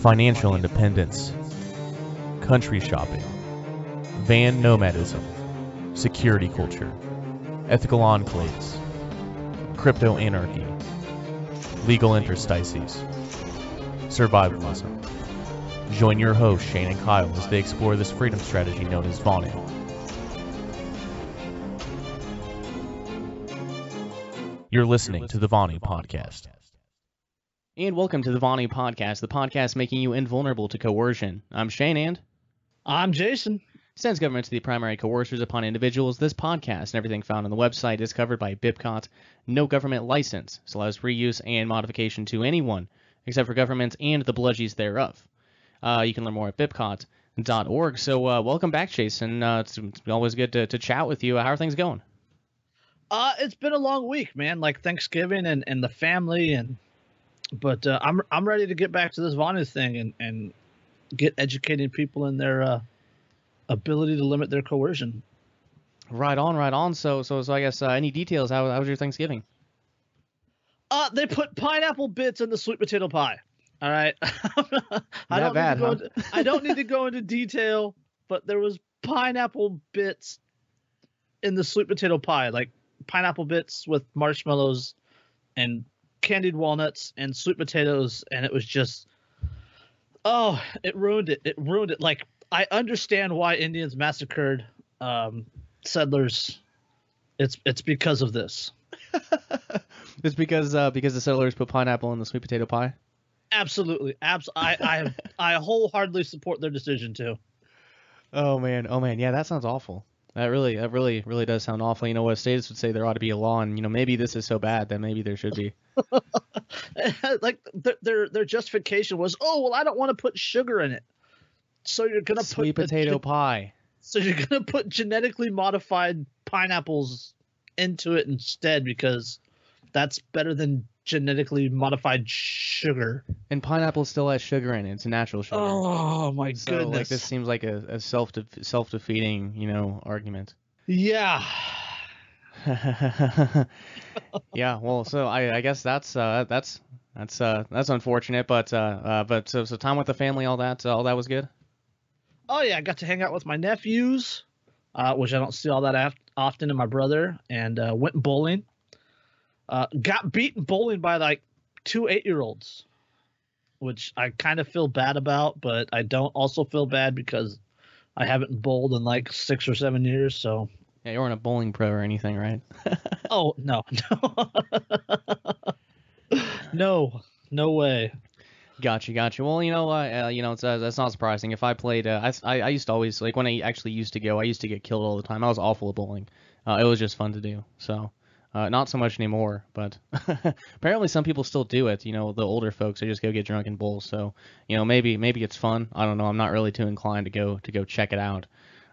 financial independence, country shopping, van nomadism, security culture, ethical enclaves, crypto anarchy, legal interstices, survivalism. Join your hosts Shane and Kyle as they explore this freedom strategy known as Vonu. You're listening to the Vonu Podcast. And welcome to the Vonu Podcast, the podcast making you invulnerable to coercion. I'm Shane and I'm Jason. Sends government to the primary coercers upon individuals. This podcast and everything found on the website is covered by BIPCOT, no government license. This allows reuse and modification to anyone, except for governments and the bludgies thereof. Uh, you can learn more at bipcot.org. So uh, welcome back, Jason. Uh, it's, it's always good to, to chat with you. How are things going? Uh, it's been a long week, man. Like Thanksgiving and, and the family and but uh, I'm I'm ready to get back to this Vonu thing and and get educating people in their uh, ability to limit their coercion. Right on, right on. So so so I guess uh, any details? How, how was your Thanksgiving? Uh, they put pineapple bits in the sweet potato pie. All right. I don't bad, need to go huh? into, I don't need to go into detail, but there was pineapple bits in the sweet potato pie, like pineapple bits with marshmallows and candied walnuts and sweet potatoes, and it was just oh, it ruined it. It ruined it. Like I understand why Indians massacred um, settlers. It's it's because of this. It's because uh, because the settlers put pineapple in the sweet potato pie. Absolutely, abs. I I I wholeheartedly support their decision too. Oh man, oh man, yeah, that sounds awful. That really, that really, really does sound awful. You know what? States would say there ought to be a law, and you know maybe this is so bad that maybe there should be. like their, their their justification was, oh well, I don't want to put sugar in it, so you're gonna Sweet put potato gen- pie. so you're gonna put genetically modified pineapples into it instead because that's better than genetically modified sugar. And pineapple still has sugar in it. It's a natural sugar. Oh my so goodness! like this seems like a, a self self defeating you know argument. yeah. yeah, well, so I, I guess that's uh, that's that's uh, that's unfortunate, but uh, uh, but so so time with the family, all that all that was good. Oh yeah, I got to hang out with my nephews, uh, which I don't see all that af- often, and my brother, and uh, went bowling. Uh, got beaten bowling by like two eight-year-olds, which I kind of feel bad about, but I don't also feel bad because I haven't bowled in like six or seven years. So, Yeah, you weren't a bowling pro or anything, right? oh no, no, no, no way. Gotcha, gotcha. Well, you know, uh, you know, it's, uh, that's not surprising. If I played, uh, I, I, I used to always like when I actually used to go, I used to get killed all the time. I was awful at bowling. Uh, it was just fun to do. So, uh, not so much anymore, but apparently some people still do it. You know, the older folks they just go get drunk and bowl. So, you know, maybe maybe it's fun. I don't know. I'm not really too inclined to go to go check it out.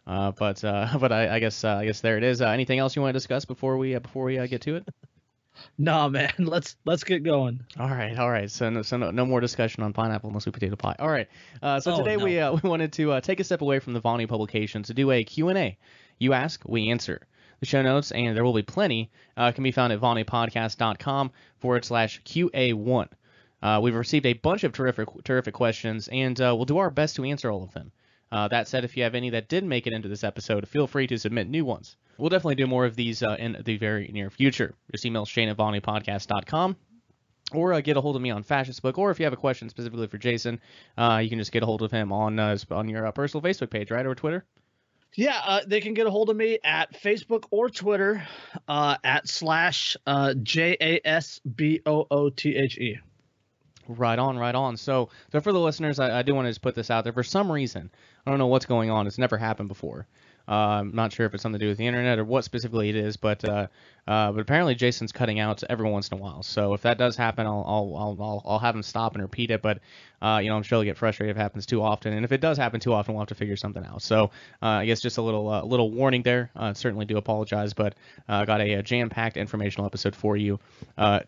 Uh, but uh, but I, I guess uh, I guess there it is. Uh, anything else you want to discuss before we uh, before we uh, get to it? Nah, man, let's let's get going. All right, all right. So no, so no, no more discussion on pineapple and sweet potato pie. All right. Uh, so Oh, today we uh, we wanted to uh, take a step away from the Vonu publication to do a Q&A. You ask, we answer. The show notes, and there will be plenty, uh, can be found at vonupodcast.com forward slash QA1. Uh, we've received a bunch of terrific terrific questions, and uh, we'll do our best to answer all of them. Uh, that said, if you have any that didn't make it into this episode, feel free to submit new ones. We'll definitely do more of these uh, in the very near future. Just email Shane at vonupodcast.com or uh, get a hold of me on Fascist Book, or if you have a question specifically for Jason, uh, you can just get a hold of him on on your personal Facebook page, right, or Twitter. Yeah, uh, they can get a hold of me at Facebook or Twitter uh, at slash uh, J A S B O O T H E. Right on, right on. So, so for the listeners, I, I do want to just put this out there. For some reason, I don't know what's going on. It's never happened before. I'm not sure if it's something to do with the internet or what specifically it is, but uh, uh, but apparently Jason's cutting out every once in a while. So if that does happen, I'll I'll I'll, I'll, have him stop and repeat it. But uh, you know, I'm sure he'll get frustrated if it happens too often. And if it does happen too often, we'll have to figure something out. So I guess just a little little warning there. Certainly do apologize, but I got a, a jam-packed informational episode for you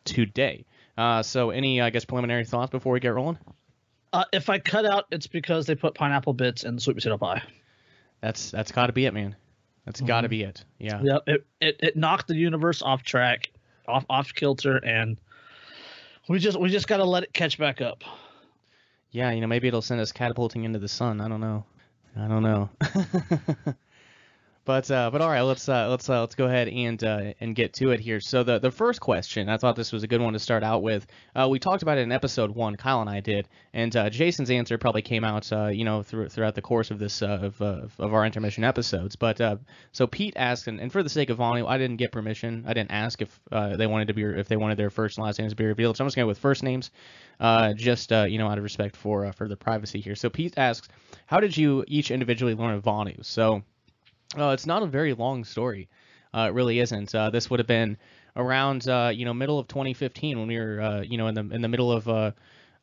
today. Uh, so any I guess preliminary thoughts before we get rolling? Uh, if I cut out, it's because they put pineapple bits in the sweet potato pie. That's that's got to be it, man. That's got to mm-hmm. be it. Yeah. Yep, it, it it knocked the universe off track, off off kilter, and we just we just got to let it catch back up. Yeah, you know, maybe it'll send us catapulting into the sun. I don't know. I don't know. But uh, but all right, let's uh, let's uh, let's go ahead and uh, and get to it here. So the the first question, I thought this was a good one to start out with. Uh, we talked about it in episode one, Kyle and I did, and uh, Jason's answer probably came out, you know, through, throughout the course of this of, of our intermission episodes. But so Pete asked, and, and for the sake of volume, I didn't get permission. I didn't ask if they wanted to be if they wanted their first and last names to be revealed. So I'm just going with first names, just you know, out of respect for for the privacy here. So Pete asks, how did you each individually learn of Vonu? So uh, it's not a very long story. Uh, it really isn't. Uh, this would have been around uh, you know middle of 2015 when we were uh, you know in the in the middle of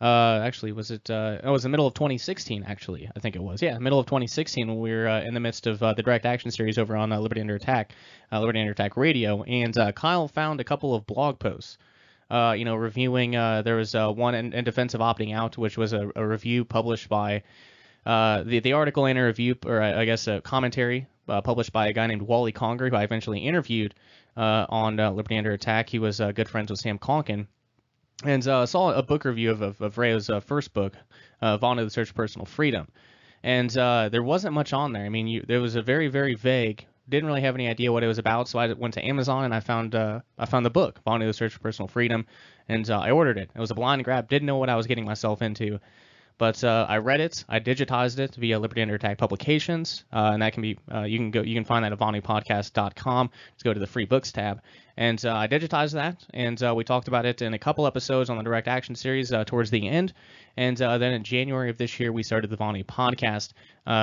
actually was it oh, it was the middle of 2016 actually I think it was yeah middle of 2016 when we were in the midst of the direct action series over on Liberty Under Attack Liberty Under Attack Radio and Kyle found a couple of blog posts uh, you know reviewing uh, there was uh, one in, in defense of opting out which was a, a review published by the the article and a review, or I I guess a commentary uh, published by a guy named Wally Conger, who I eventually interviewed uh, on uh, Liberty Under Attack. He was uh, good friends with Sam Konkin, and uh, saw a book review of of, of Rayo's uh, first book, uh, Vonu the Search for Personal Freedom, and uh, there wasn't much on there. I mean, you, there was a very very vague. Didn't really have any idea what it was about, so I went to Amazon and I found I found the book, Vonu the Search for Personal Freedom, and I ordered it. It was a blind grab. Didn't know what I was getting myself into. But uh, I read it, I digitized it via Liberty Under Attack Publications, uh, and that can be uh, you can go you can find that at VonuPodcast.com. Just go to the free books tab, and uh, I digitized that, and uh, we talked about it in a couple episodes on the Direct Action series towards the end, and then in January of this year we started the Vonu Podcast,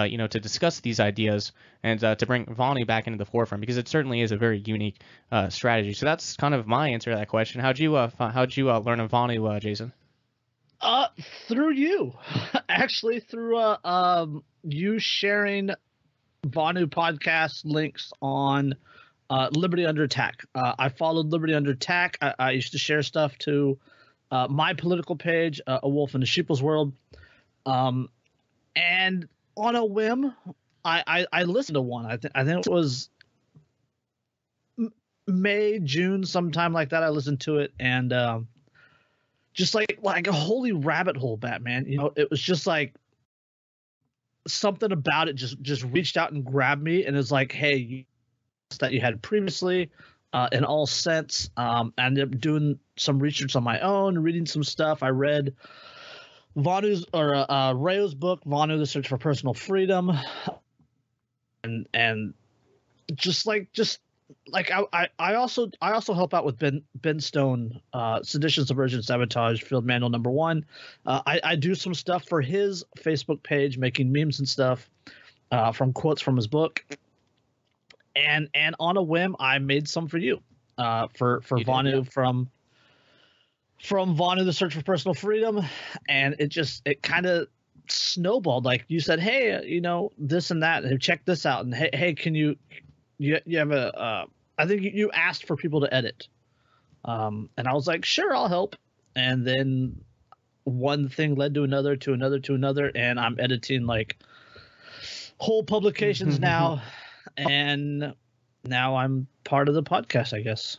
you know, to discuss these ideas and to bring Vonu back into the forefront because it certainly is a very unique strategy. So that's kind of my answer to that question. How'd you how'd you learn of Vonu, Jason? Uh, through you, actually through uh um you sharing Vonu podcast links on uh Liberty Under Attack. Uh, I followed Liberty Under Attack. I, I used to share stuff to uh, my political page, uh, A Wolf in the Sheeple's World, um, and on a whim, I I, I listened to one. I think I think it was May June sometime like that. I listened to it and. Um, just like like a holy rabbit hole batman you know? It was just like something about it just just reached out and grabbed me and it's like hey you, that you had previously uh, in all sense. Um i ended up doing some research on my own reading some stuff. I read Vonu's or uh, uh Rayo's book, Vonu: The Search for Personal Freedom, and and just like just like I, I I also I also help out with Ben Ben Stone, uh, sedition, subversion, sabotage, field manual number one. Uh, I I do some stuff for his Facebook page, making memes and stuff, uh, from quotes from his book. And and on a whim, I made some for you, uh, for for You Vonu yeah. from from Vonu: The Search for Personal Freedom, and it just it kind of snowballed. Like you said, hey, you know this and that, check this out, and hey, hey, can you you you have a uh, I think you- you asked for people to edit, um, and I was like, sure, I'll help. And then one thing led to another, to another, to another, and I'm editing like whole publications now, and now I'm part of the podcast, I guess.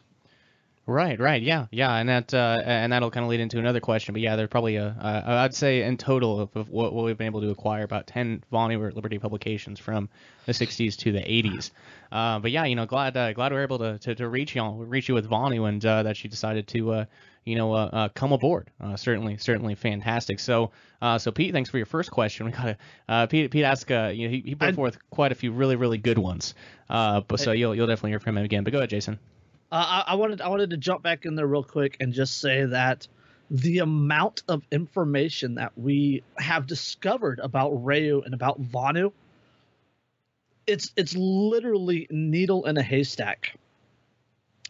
Right, right, yeah, yeah, and that uh, and that'll kind of lead into another question, but yeah, there's probably a uh, I'd say in total of, of what, what we've been able to acquire about 10 Vonu or Liberty publications from the 60s to the 80s. Uh, but yeah, you know, glad uh, glad we are able to, to, to reach you reach you with Vonu and uh, that you decided to uh, you know uh, uh, come aboard. Uh, certainly, certainly fantastic. So uh, so Pete, thanks for your first question. We got to uh, Pete Pete asked uh, you know he, he put I- forth quite a few really really good ones. Uh, but so you'll you'll definitely hear from him again. But go ahead, Jason. Uh, I, I wanted I wanted to jump back in there real quick and just say that the amount of information that we have discovered about Rayo and about Vonu, it's it's literally needle in a haystack.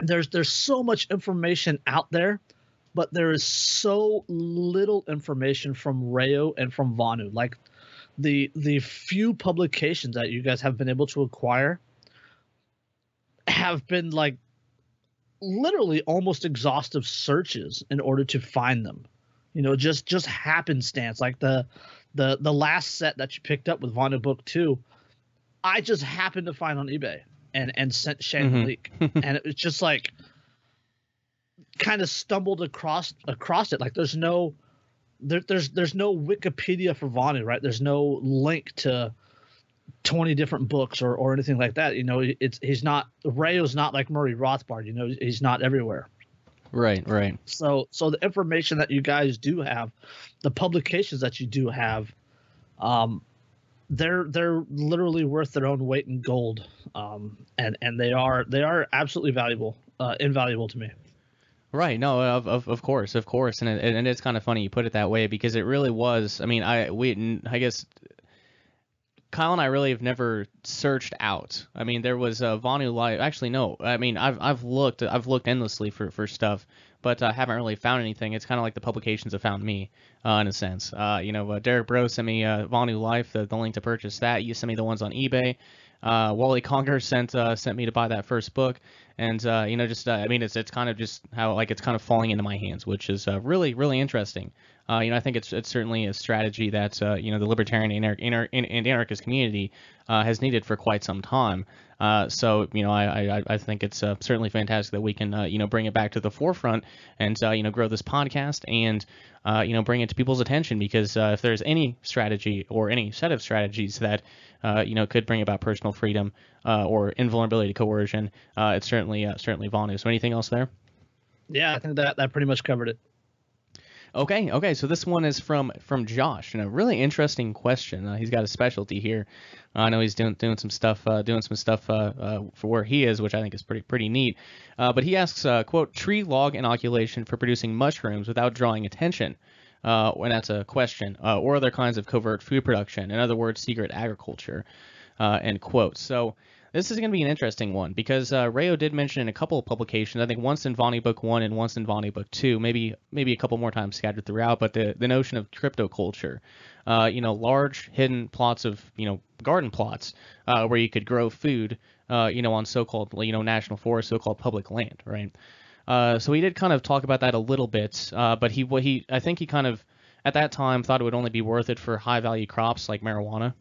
There's there's so much information out there, but there is so little information from Rayo and from Vonu. Like the the few publications that you guys have been able to acquire have been like literally almost exhaustive searches in order to find them. You know, just just happenstance. Like the the the last set that you picked up with Vonu Book Two, I just happened to find on eBay and and sent Shane Mhm. a leak, and it was just like kind of stumbled across across it. Like there's no there, there's there's no Wikipedia for Vonu, right? There's no link to 20 different books or, or anything like that. You know, it's he's not Rayo's not like Murray Rothbard. You know, he's not everywhere. Right, right. So so the information that you guys do have, the publications that you do have, um, they're they're literally worth their own weight in gold, um, and and they are they are absolutely valuable, uh, invaluable to me. Right. No. Of, of, of course, of course, and it, and it's kind of funny you put it that way because it really was. I mean, I we I guess Kyle and I really have never searched out. I mean, there was a Vonu Life. Actually, no. I mean, I've I've looked I've looked endlessly for for stuff, but I uh, haven't really found anything. It's kind of like the publications have found me, uh, in a sense. Uh, you know, uh, Derek Bro sent me uh, Vonu Life, the, the link to purchase that. You sent me the ones on eBay. Uh, Wally Conger sent uh, sent me to buy that first book, and uh, you know, just uh, I mean, it's it's kind of just how like it's kind of falling into my hands, which is uh, really really interesting. Uh, you know, I think it's it's certainly a strategy that you know the libertarian and, and anarchist community has needed for quite some time. Uh, so you know, I I, I think it's uh, certainly fantastic that we can uh, you know bring it back to the forefront and uh, you know grow this podcast and uh, you know bring it to people's attention because uh, if there's any strategy or any set of strategies that you know could bring about personal freedom or invulnerability to coercion, it's certainly certainly Vonu. So anything else there? Yeah, I think that that pretty much covered it. Okay, okay. So this one is from from Josh, and a really interesting question. Uh, he's got a specialty here. I know he's doing doing some stuff uh, doing some stuff uh, uh, for where he is, which I think is pretty pretty neat. Uh, but he asks, uh, "quote Tree log inoculation for producing mushrooms without drawing attention." Uh, when that's a question, uh, or other kinds of covert food production. In other words, secret agriculture. Uh, end quote. So this is going to be an interesting one because uh, Rayo did mention in a couple of publications, I think once in Vonu Book One and once in Vonu Book Two, maybe maybe a couple more times scattered throughout, but the the notion of crypto culture, uh, you know, large hidden plots of you know garden plots uh, where you could grow food, uh, you know, on so-called you know national forest, so-called public land, right? Uh, so he did kind of talk about that a little bit, uh, but he what he I think he kind of at that time thought it would only be worth it for high value crops like marijuana.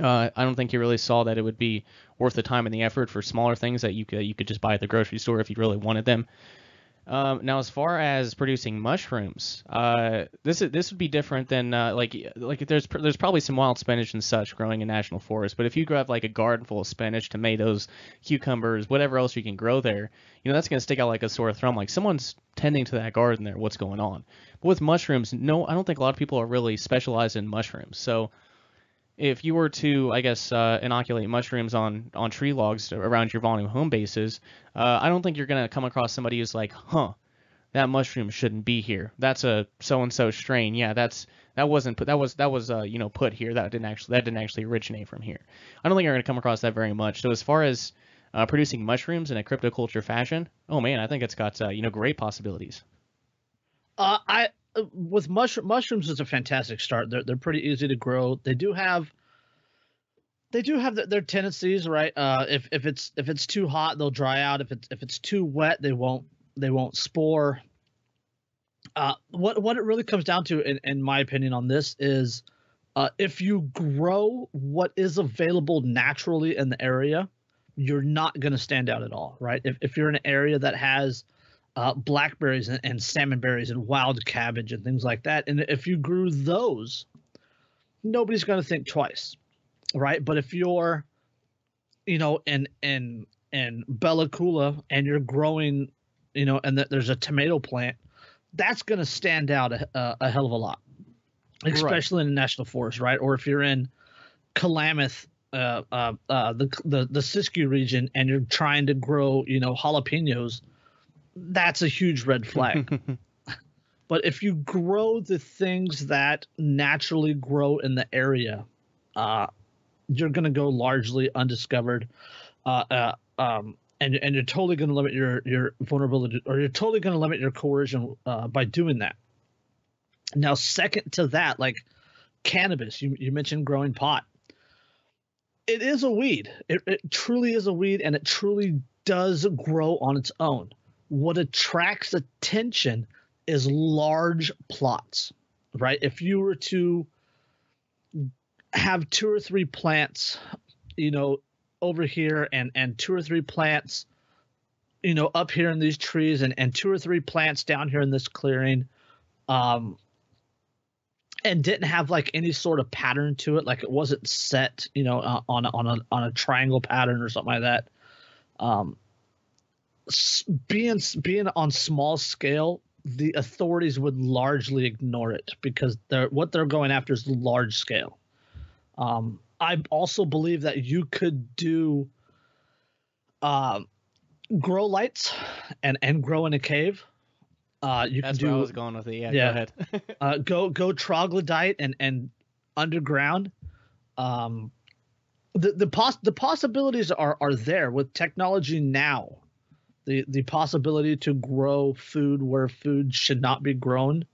Uh, I don't think he really saw that it would be worth the time and the effort for smaller things that you could you could just buy at the grocery store if you really wanted them. Um, now, as far as producing mushrooms, uh, this is this would be different than uh, like like there's there's probably some wild spinach and such growing in national forest, but if you grab like a garden full of spinach, tomatoes, cucumbers, whatever else you can grow there, you know that's gonna stick out like a sore thumb. Like someone's tending to that garden there. What's going on? But with mushrooms, no, I don't think a lot of people are really specialized in mushrooms. So if you were to, I guess, uh, inoculate mushrooms on on tree logs around your Vonu home bases, uh, I don't think you're gonna come across somebody who's like, huh, that mushroom shouldn't be here. That's a so and so strain. Yeah, that's that wasn't put. That was that was uh, you know put here. That didn't actually that didn't actually originate from here. I don't think you're gonna come across that very much. So as far as uh, producing mushrooms in a cryptoculture fashion, oh man, I think it's got uh, you know great possibilities. Uh, I with mushroom mushrooms is a fantastic start. They're they're pretty easy to grow. They do have they do have their tendencies, right? Uh, if if it's if it's too hot, they'll dry out. If it's if it's too wet, they won't they won't spore. Uh, what what it really comes down to, in, in my opinion, on this is, uh, if you grow what is available naturally in the area, you're not going to stand out at all, right? If if you're in an area that has uh, blackberries and, and salmon berries and wild cabbage and things like that, and if you grew those, nobody's going to think twice right? But if you're, you know, in in in Bella Coola and you're growing, you know, and th- there's a tomato plant, that's going to stand out a, a, a, hell of a lot, especially right. in the national forest, right? Or if you're in Klamath, uh, uh, uh, the the the Siskiyou region, and you're trying to grow, you know, jalapenos, that's a huge red flag. but if you grow the things that naturally grow in the area, uh, you're going to go largely undiscovered, uh, uh, um, and and you're totally going to limit your your vulnerability, or you're totally going to limit your coercion uh, by doing that. Now, second to that, like cannabis, you you mentioned growing pot. It is a weed. It, it truly is a weed, and it truly does grow on its own. What attracts attention is large plots, right? If you were to have two or three plants, you know, over here and and two or three plants, you know, up here in these trees and and two or three plants down here in this clearing, um, and didn't have like any sort of pattern to it. Like it wasn't set, you know, uh, on on a on a triangle pattern or something like that. Um, being being on small scale, the authorities would largely ignore it because they're what they're going after is large scale. Um, I also believe that you could do um, grow lights and and grow in a cave. Uh, you That's can do I was going with it. Yeah, Yeah. go ahead. uh, go go troglodyte and and underground. Um, the the poss the possibilities are are there with technology now. The the possibility to grow food where food should not be grown,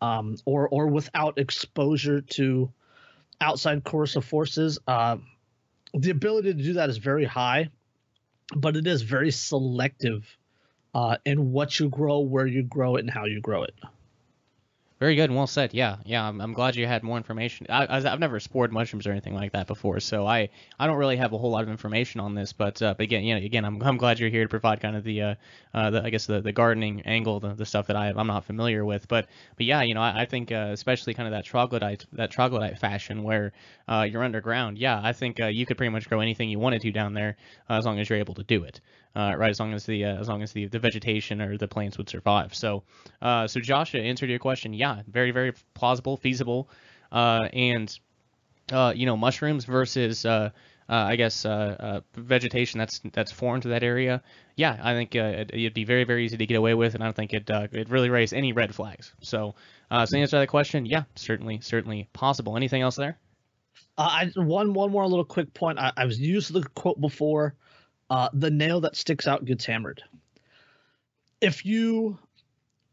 um, or or without exposure to outside coercive forces. Uh, the ability to do that is very high, but it is very selective uh, in what you grow, where you grow it, and how you grow it. Very good and well said. Yeah, yeah. I'm, I'm glad you had more information. I, I've never spored mushrooms or anything like that before, so I, I don't really have a whole lot of information on this. But, uh, but again, you know, again, I'm, I'm glad you're here to provide kind of the, uh, uh, the I guess the, the gardening angle, the, the stuff that I, I'm not familiar with. But, but yeah, you know, I, I think uh, especially kind of that troglodyte, that troglodyte fashion where uh, you're underground. Yeah, I think uh, you could pretty much grow anything you wanted to down there as long as you're able to do it. Uh, right, as long as the uh, as long as the, the vegetation or the plants would survive. So, uh, so Josh answered your question. Yeah, very very plausible, feasible, uh, and uh, you know mushrooms versus uh, I guess vegetation that's that's foreign to that area. Yeah, I think it, it'd be very very easy to get away with, and I don't think it it really raise any red flags. So, uh, so to answer that question, yeah, certainly certainly possible. Anything else there? Uh, I one one more little quick point. I, I was used to the quote before. Uh, the nail that sticks out gets hammered. If you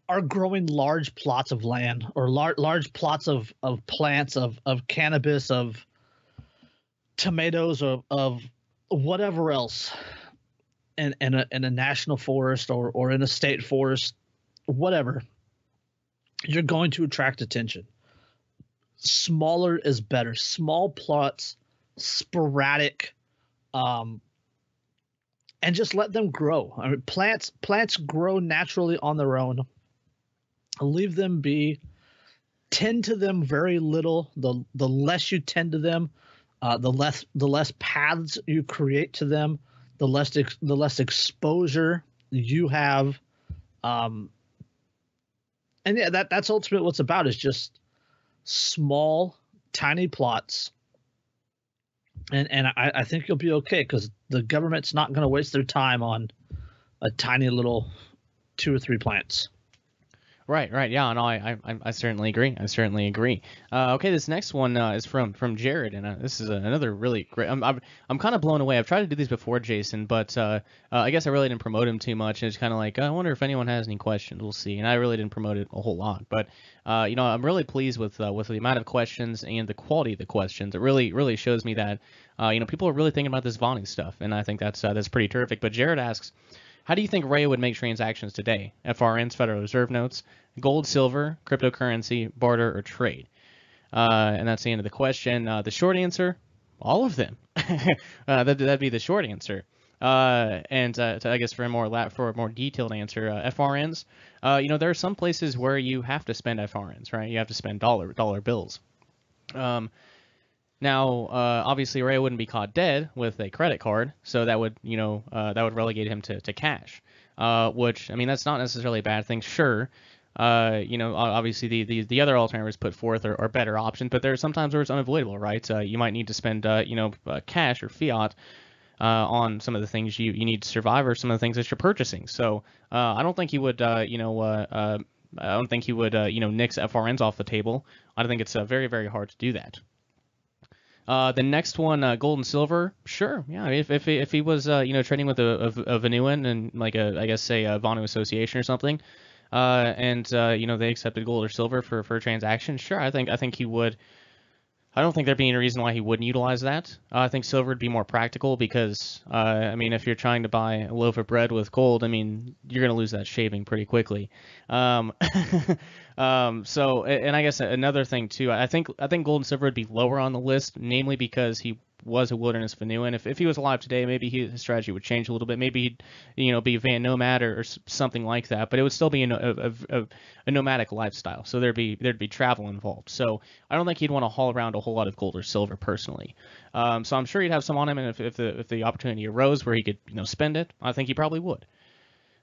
are growing large plots of land or large large plots of of plants of of cannabis of tomatoes of of whatever else in in a in a national forest or or in a state forest whatever you're going to attract attention smaller is better. Small plots, sporadic, um, and just let them grow. I mean, plants plants grow naturally on their own. Leave them be. Tend to them very little. The the less you tend to them, uh, the less the less paths you create to them, the less ex, the less exposure you have. Um, and yeah, that that's ultimately what's about. Is just small, tiny plots. And and I, I think you'll be okay because the government's not going to waste their time on a tiny little two or three plants. Right, right, yeah, no, I, I, I certainly agree. I certainly agree. Uh, okay, this next one uh, is from from Jared, and uh, this is another really great. I'm, I'm, I'm kind of blown away. I've tried to do these before, Jason, but uh, uh, I guess I really didn't promote him too much. And it's kind of like I wonder if anyone has any questions. We'll see. And I really didn't promote it a whole lot, but uh, you know, I'm really pleased with with the amount of questions and the quality of the questions. It really really shows me that you know people are really thinking about this Vonu stuff, and I think that's that's pretty terrific. But Jared asks. How do you think Ray would make transactions today? FRNs, Federal Reserve notes, gold, silver, cryptocurrency, barter, or trade? Uh, and that's the end of the question. Uh, the short answer, all of them. uh, that, that'd be the short answer. Uh, and uh, to, I guess for a more la- for a more detailed answer, uh, FRNs. You know, there are some places where you have to spend FRNs, right? You have to spend dollar dollar bills. Um, now, uh, obviously, Ray wouldn't be caught dead with a credit card, so that would, you know, uh, that would relegate him to, to cash. Uh, which, I mean, that's not necessarily a bad thing. Sure, uh, you know, obviously the, the, the other alternatives put forth are, are better options, but there are sometimes where it's unavoidable, right? Uh, you might need to spend, uh, you know, cash or fiat on some of the things you, you need to survive or some of the things that you're purchasing. So I don't think he would, you know, I don't think he would, you know, nix FRNs off the table. I don't think it's very, very hard to do that. Uh, the next one, uh, gold and silver, sure, yeah. If if, if he was, uh, you know, trading with a, a, a Vonuan and like a, I guess say a Vonu Association or something, uh, and uh, you know they accepted gold or silver for for a transaction, sure. I think I think he would. I don't think there'd be any reason why he wouldn't utilize that. Uh, I think silver would be more practical because, uh, I mean, if you're trying to buy a loaf of bread with gold, I mean, you're going to lose that shaving pretty quickly. Um, um, so, and I guess another thing too, I think I think gold and silver would be lower on the list, namely because he was a wilderness Vonuan. If, if he was alive today, maybe he, his strategy would change a little bit. Maybe he'd you know be a van nomad or, or something like that. But it would still be a, a, a, a, nomadic lifestyle. So there'd be there'd be travel involved. So I don't think he'd want to haul around a whole lot of gold or silver personally. Um, so I'm sure he'd have some on him, and if, if the if the opportunity arose where he could you know spend it, I think he probably would.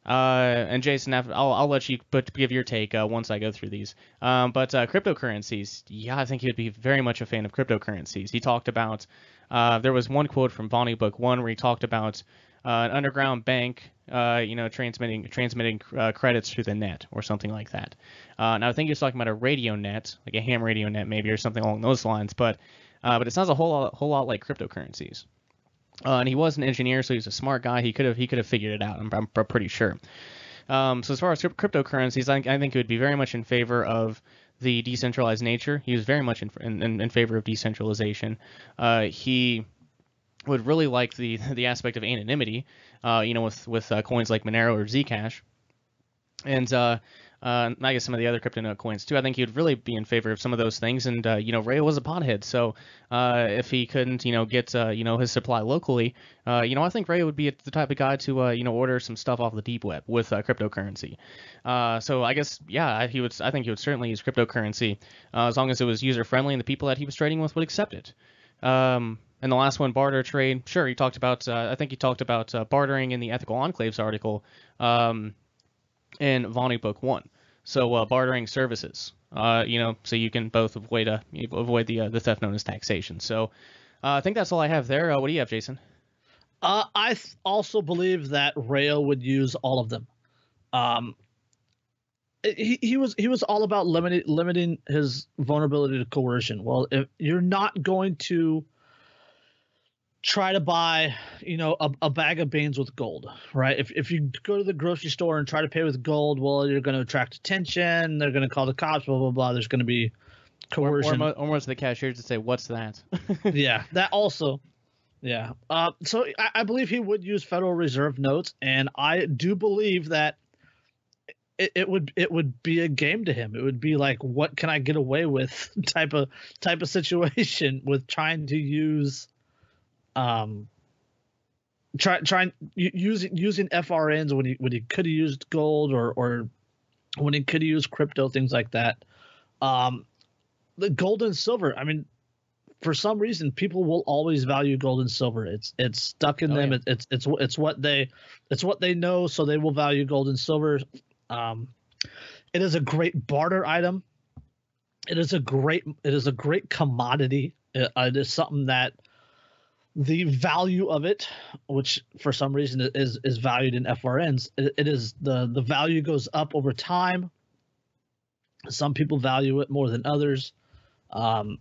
Uh, and Jason, I'll, I'll let you but give your take uh, once I go through these. Um, but uh, cryptocurrencies, yeah, I think he would be very much a fan of cryptocurrencies. He talked about uh, there was one quote from Vonu Book One where he talked about uh, an underground bank, uh, you know, transmitting transmitting credits through the net or something like that. now I think he was talking about a radio net, like a ham radio net maybe or something along those lines. But but it sounds a whole lot, whole lot like cryptocurrencies. Uh, and he was an engineer, so he's a smart guy. He could have he could have figured it out. I'm, I'm, pretty sure. Um, so as far as cryptocurrencies, I, I, think he would be very much in favor of the decentralized nature. He was very much in in, in favor of decentralization. Uh, he would really like the the aspect of anonymity. Uh, you know, with with uh, coins like Monero or Zcash. And uh, I guess some of the other CryptoNote coins too. I think he would really be in favor of some of those things. And uh, you know, Rayo was a pothead, so uh, if he couldn't, you know, get uh, you know his supply locally, uh, you know, I think Rayo would be the type of guy to uh, you know order some stuff off the deep web with cryptocurrency. so I guess yeah, he would. I think he would certainly use cryptocurrency as long as it was user friendly and the people that he was trading with would accept it. Um, and the last one, barter trade. Sure, he talked about. I think he talked about bartering in the Ethical Enclaves article. Um, in Vonu Book One. So uh, bartering services, uh, you know, so you can both avoid uh, avoid the uh, the theft known as taxation. So uh, I think that's all I have there. Uh, what do you have, Jason? I th- also believe that Rayo would use all of them. Um, he, he was he was all about limiting limiting his vulnerability to coercion. Well, if you're not going to try to buy, you know, a, a, bag of beans with gold, right? If, if you go to the grocery store and try to pay with gold, well, you're going to attract attention. They're going to call the cops, blah, blah, blah. There's going to be coercion. Or, or, or most of the cashiers to say, what's that? yeah, that also. Yeah. Uh, so I, I believe he would use Federal Reserve notes, and I do believe that it, it would it would be a game to him. It would be like, what can I get away with type of type of situation with trying to use um try trying using using FRNs when he when he could have used gold or or when he could have used crypto things like that. Um, the gold and silver. I mean, for some reason, people will always value gold and silver. It's it's stuck in oh, them. Yeah. It, it's it's it's what they it's what they know, so they will value gold and silver. Um, it is a great barter item. It is a great it is a great commodity. It, it is something that the value of it, which for some reason is is valued in FRNs, it, is the the value goes up over time. Some people value it more than others. Um,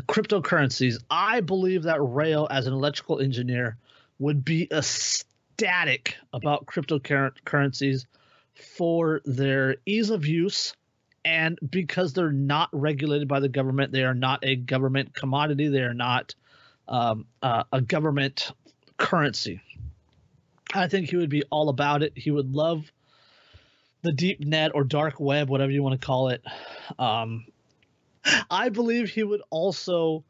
cryptocurrencies, I believe that Rayo, as an electrical engineer, would be ecstatic about cryptocurrencies for their ease of use and because they're not regulated by the government. They are not a government commodity. They are not um, uh, a government currency. I think he would be all about it. He would love the deep net or dark web, whatever you want to call it. Um, I believe he would also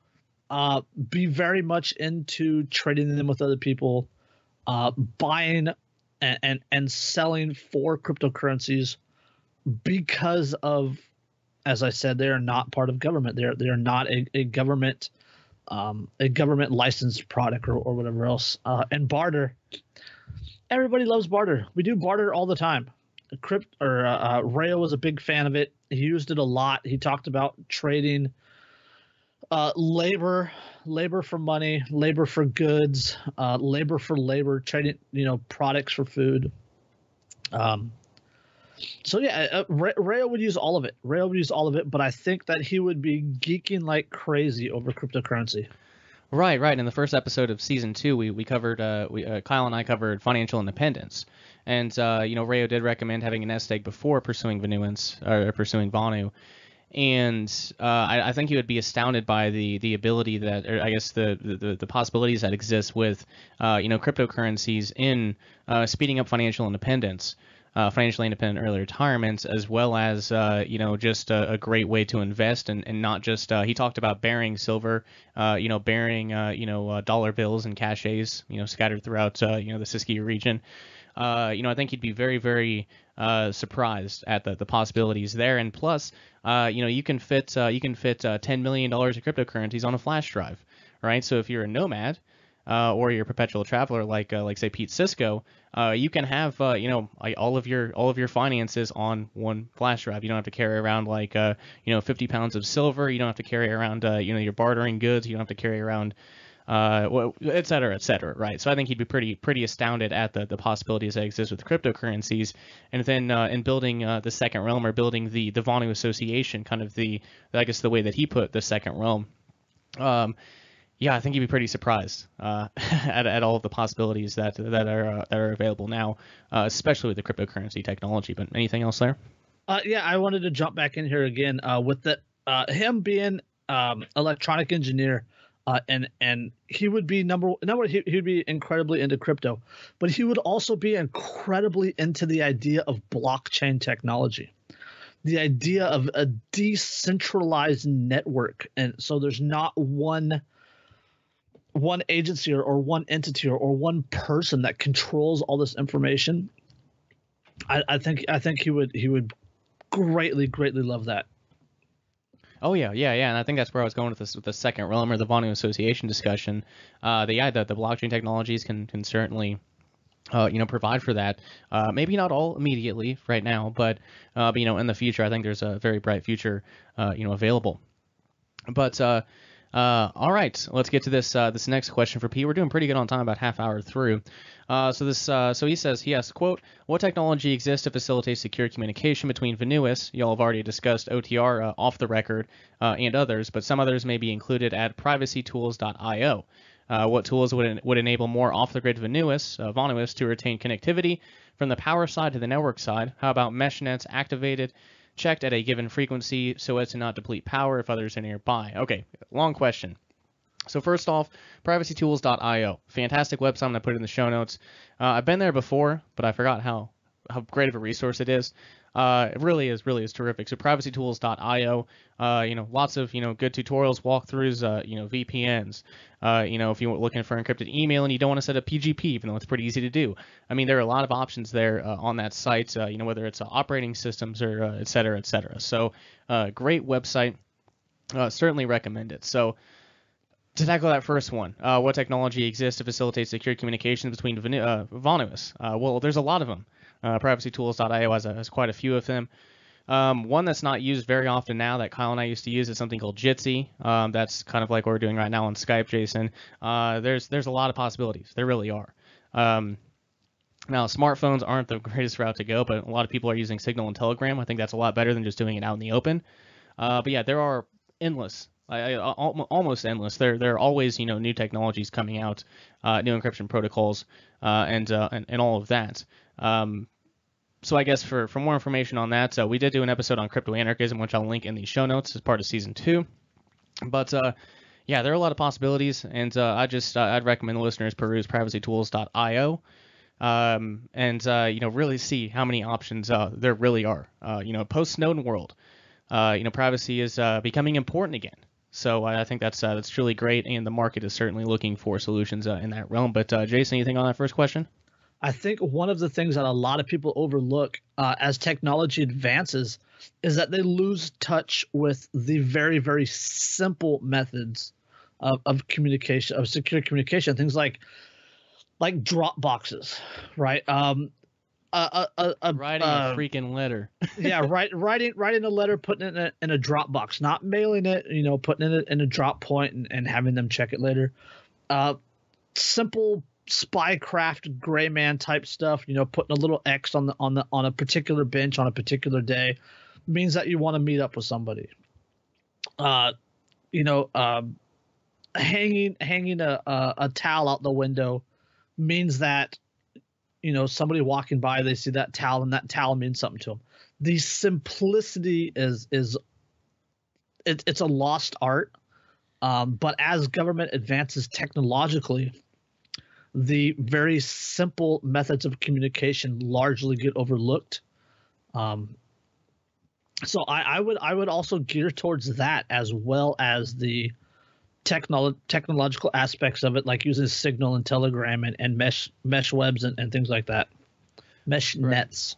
uh, be very much into trading them with other people, uh, buying and, and, and selling for cryptocurrencies because of, as I said, they are not part of government. They're they are not a, a government um, a government licensed product or, or whatever else. Uh, and barter, everybody loves barter. We do barter all the time. Crypt or uh, uh, Rayo was a big fan of it. He used it a lot. He talked about trading uh, labor, labor for money, labor for goods, uh, labor for labor, trading you know products for food. Um, so yeah, uh, Rayo would use all of it. Rayo would use all of it, but I think that he would be geeking like crazy over cryptocurrency. Right, right. In the first episode of season two, we we covered uh, we, uh, Kyle and I covered financial independence, and uh, you know Rayo did recommend having a nest egg before pursuing Vonuans or pursuing Vonu, and uh, I, I, think he would be astounded by the the ability that, or I guess the the, the possibilities that exist with uh, you know cryptocurrencies in uh, speeding up financial independence. Uh, financially independent early retirements, as well as uh, you know just a, a, great way to invest and, and not just uh, he talked about bearing silver, uh, you know bearing uh, you know uh, dollar bills and caches you know scattered throughout you know the Siskiyou region. you know I think he'd be very very surprised at the, the possibilities there, and plus you know you can fit you can fit ten million dollars of cryptocurrencies on a flash drive, right? So if you're a nomad uh, or you're perpetual traveler like uh, like say Pete Cisco, uh, you can have uh, you know all of your all of your finances on one flash drive. You don't have to carry around like uh, you know 50 pounds of silver. You don't have to carry around uh, you know your bartering goods. You don't have to carry around uh, et cetera, et cetera, right? So I think he'd be pretty pretty astounded at the, the possibilities that exist with cryptocurrencies, and then uh, in building uh, the second realm or building the the Vonu Association, kind of the I guess the way that he put the second realm. Um, yeah, I think you'd be pretty surprised uh, at, at all of the possibilities that that are uh, that are available now, uh, especially with the cryptocurrency technology. But anything else there? Uh, yeah, I wanted to jump back in here again uh, with the uh, him being um, electronic engineer, and and he would be number number he would be incredibly into crypto, but he would also be incredibly into the idea of blockchain technology the idea of a decentralized network and so there's not one one agency or, or one entity or, or one person that controls all this information, I, I think I think he would he would greatly greatly love that. Oh yeah, yeah, yeah, and I think that's where I was going with this with the second realm or the Vonu Association discussion. Uh, the yeah, the, the blockchain technologies can can certainly. Uh, you know, provide for that. Uh, maybe not all immediately right now, but, uh, but you know, in the future, I think there's a very bright future, uh, you know, available. But uh, uh, all right, let's get to this uh, this next question for Pete. We're doing pretty good on time, about half hour through. Uh, so this uh, so he says he asks quote What technology exists to facilitate secure communication between Venuis? Y'all have already discussed OTR uh, off the record uh, and others, but some others may be included at privacytools.io. what tools would would enable more off the grid Venuis to retain connectivity from the power side to the network side? How about mesh nets activated? Checked at a given frequency so as to not deplete power if others are nearby. Okay, long question. So first off, privacytools.io, fantastic website. I'm gonna put it in the show notes. Uh, I've been there before, but I forgot how how great of a resource it is. Uh, it really is, really is terrific. So privacytools.io, uh, you know, lots of you know good tutorials, walkthroughs, uh, you know, VPNs. Uh, you know, if you're looking for encrypted email and you don't want to set up PGP, even though it's pretty easy to do. I mean, there are a lot of options there uh, on that site. Uh, you know, whether it's operating systems or et cetera, et cetera. So great website. certainly recommend it. So to tackle that first one, uh, what technology exists to facilitate secure communication between uh? Uh, well, there's a lot of them. Uh, PrivacyTools.io has, a, has quite a few of them. Um, one that's not used very often now that Kyle and I used to use is something called Jitsi. Um, that's kind of like what we're doing right now on Skype, Jason. Uh, there's there's a lot of possibilities. There really are. Um, now, smartphones aren't the greatest route to go, but a lot of people are using Signal and Telegram. I think that's a lot better than just doing it out in the open. Uh, but yeah, there are endless, I, I, almost endless. There there are always you know new technologies coming out, uh, new encryption protocols, uh, and, uh, and and all of that. Um, so I guess for, for more information on that, uh, we did do an episode on crypto anarchism, which I'll link in the show notes as part of season two. But uh, yeah, there are a lot of possibilities, and uh, I just uh, I'd recommend the listeners peruse privacytools.io. Um, and uh, you know really see how many options uh, there really are. you know, post Snowden world, you know, privacy is becoming important again. So I think that's that's truly great, and the market is certainly looking for solutions in that realm. But Jason, anything on that first question? I think one of the things that a lot of people overlook uh, as technology advances is that they lose touch with the very, very simple methods of, of communication, of secure communication. Things like like drop boxes, right? Um, writing uh, a freaking letter. yeah, write, writing writing a letter, putting it in a, in a Dropbox, not mailing it. You know, putting it in a drop point and, and having them check it later. Uh, simple spycraft gray man type stuff you know putting a little x on the on the on a particular bench on a particular day means that you want to meet up with somebody. Uh you know um hanging hanging a, a, a towel out the window means that you know somebody walking by they see that towel and that towel means something to them the simplicity is is it, it's a lost art um, but as government advances technologically the very simple methods of communication largely get overlooked. Um, so I, I would I would also gear towards that as well as the technolo- technological aspects of it, like using Signal and Telegram and, and mesh mesh webs and, and things like that, mesh Right. nets.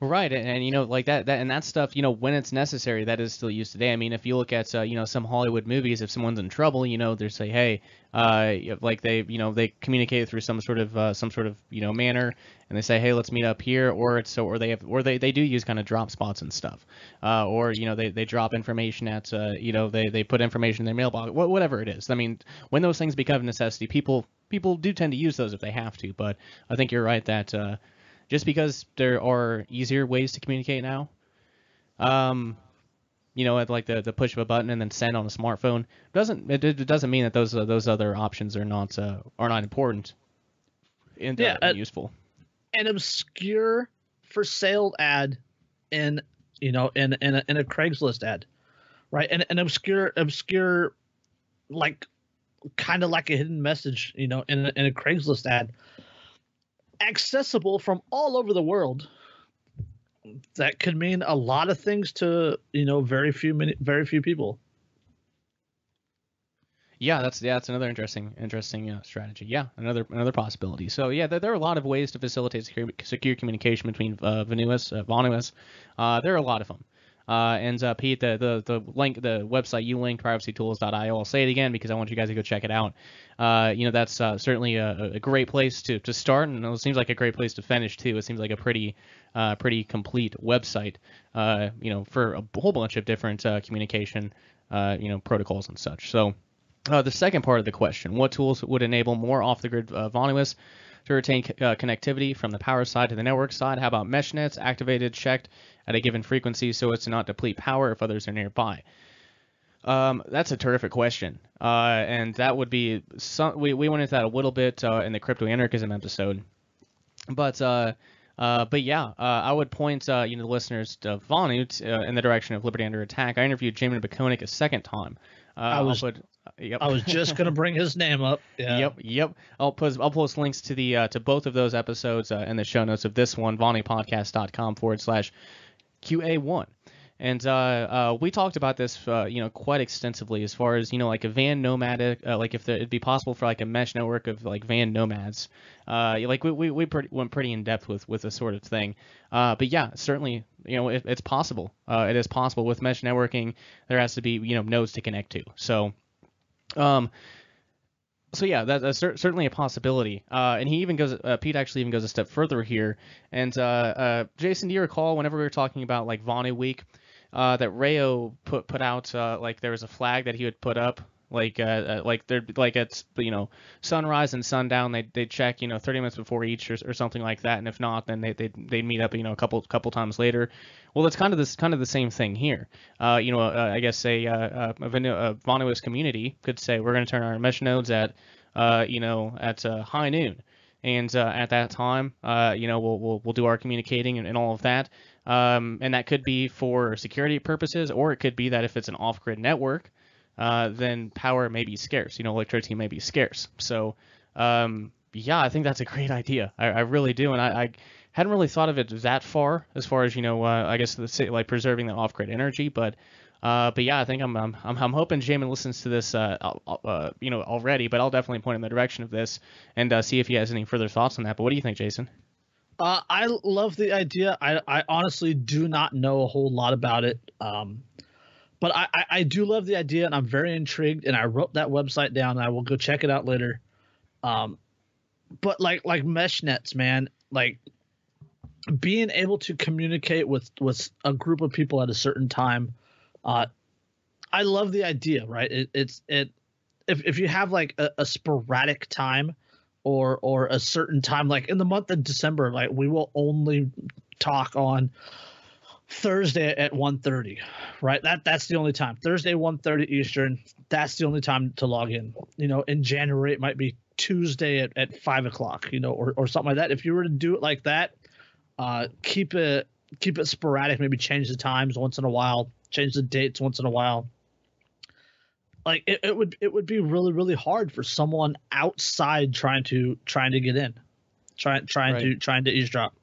Right, and, and you know, like that, that, and that stuff, you know, when it's necessary, that is still used today. I mean, if you look at, uh, you know, some Hollywood movies, if someone's in trouble, you know, they say, hey, uh, like they, you know, they communicate through some sort of, uh, some sort of, you know, manner, and they say, hey, let's meet up here, or it's so, or they have, or they, they do use kind of drop spots and stuff, uh, or you know, they, they drop information at, uh, you know, they, they put information in their mailbox, wh- whatever it is. I mean, when those things become a necessity, people, people do tend to use those if they have to, but I think you're right that. Uh, just because there are easier ways to communicate now. Um, you know, at like the, the push of a button and then send on a smartphone doesn't it, it doesn't mean that those uh, those other options are not uh, are not important and Yeah, uh, uh, useful. An obscure for sale ad in you know in in a, in a Craigslist ad, right? And an obscure obscure like kind of like a hidden message, you know, in a, in a Craigslist ad, accessible from all over the world. That could mean a lot of things to you know very few many very few people. Yeah, that's yeah, that's another interesting interesting uh, strategy. Yeah, another another possibility. So yeah, there, there are a lot of ways to facilitate secure, secure communication between uh, Vonuans, uh. Uh, there are a lot of them. Uh, and uh, Pete, the, the the link, the website you linked, privacytools.io. I'll say it again because I want you guys to go check it out. Uh, you know, that's uh, certainly a, a great place to, to start, and it seems like a great place to finish too. It seems like a pretty uh, pretty complete website. Uh, you know, for a whole bunch of different uh, communication, uh, you know, protocols and such. So. Uh, the second part of the question: What tools would enable more off-the-grid uh, to retain uh, connectivity from the power side to the network side? How about mesh nets activated, checked at a given frequency so as to not deplete power if others are nearby? Um, that's a terrific question, uh, and that would be some. We, we went into that a little bit uh, in the crypto anarchism episode, but uh, uh, but yeah, uh, I would point uh, you know the listeners to Vonu t- uh, in the direction of Liberty Under Attack. I interviewed Jamin Bakonik a second time. Uh, I was- put, yep. I was just gonna bring his name up. Yeah. Yep, yep. I'll post I'll post links to the uh, to both of those episodes uh, in the show notes of this one, VonuPodcast.com forward slash QA1. And uh, uh, we talked about this, uh, you know, quite extensively as far as you know, like a van nomadic, uh, like if there, it'd be possible for like a mesh network of like van nomads. Uh, like we we, we pretty, went pretty in depth with with this sort of thing. Uh, but yeah, certainly, you know, it, it's possible. Uh, it is possible with mesh networking. There has to be you know nodes to connect to. So. Um, so yeah, that, that's cer- certainly a possibility. Uh, and he even goes, uh, Pete actually even goes a step further here. And uh, uh, Jason, do you recall whenever we were talking about like Vonu Week, uh, that Rayo put put out uh, like there was a flag that he would put up, like uh, uh, like there like it's you know sunrise and sundown they they check you know 30 minutes before each or, or something like that, and if not, then they they they meet up you know a couple couple times later. Well, it's kind of this kind of the same thing here. Uh, you know, uh, I guess a, uh, a, Vonu- a Vonuas community could say we're going to turn our mesh nodes at, uh, you know, at uh, high noon, and at that time, you know, we'll, we'll we'll do our communicating and, and all of that. Um, and that could be for security purposes, or it could be that if it's an off-grid network, uh, then power may be scarce. You know, electricity may be scarce. So, um, yeah, I think that's a great idea. I, I really do, and I, I hadn't really thought of it that far as far as you know. Uh, I guess the, like preserving the off-grid energy, but. Uh, but yeah, I think I'm I'm, I'm, I'm hoping Jamin listens to this, uh, uh, you know, already. But I'll definitely point in the direction of this and see if he has any further thoughts on that. But what do you think, Jason? I love the idea. I, I honestly do not know a whole lot about it. Um, but I, I, I do love the idea and I'm very intrigued and I wrote that website down and I will go check it out later. Um, but like, like mesh nets, man, like being able to communicate with, with a group of people at a certain time. Uh, I love the idea, right? It, it's, it, if, if you have like a, a sporadic time, or or a certain time like in the month of december like we will only talk on thursday at 1.30 right? That that's the only time. Thursday 1.30 eastern that's the only time to log in. You know in january it might be tuesday at, at 5 o'clock you know or, or something like that. If you were to do it like that uh keep it keep it sporadic maybe change the times once in a while change the dates once in a while. Like it, it would it would be really really hard for someone outside trying to trying to get in, trying trying Right. to trying to eavesdrop.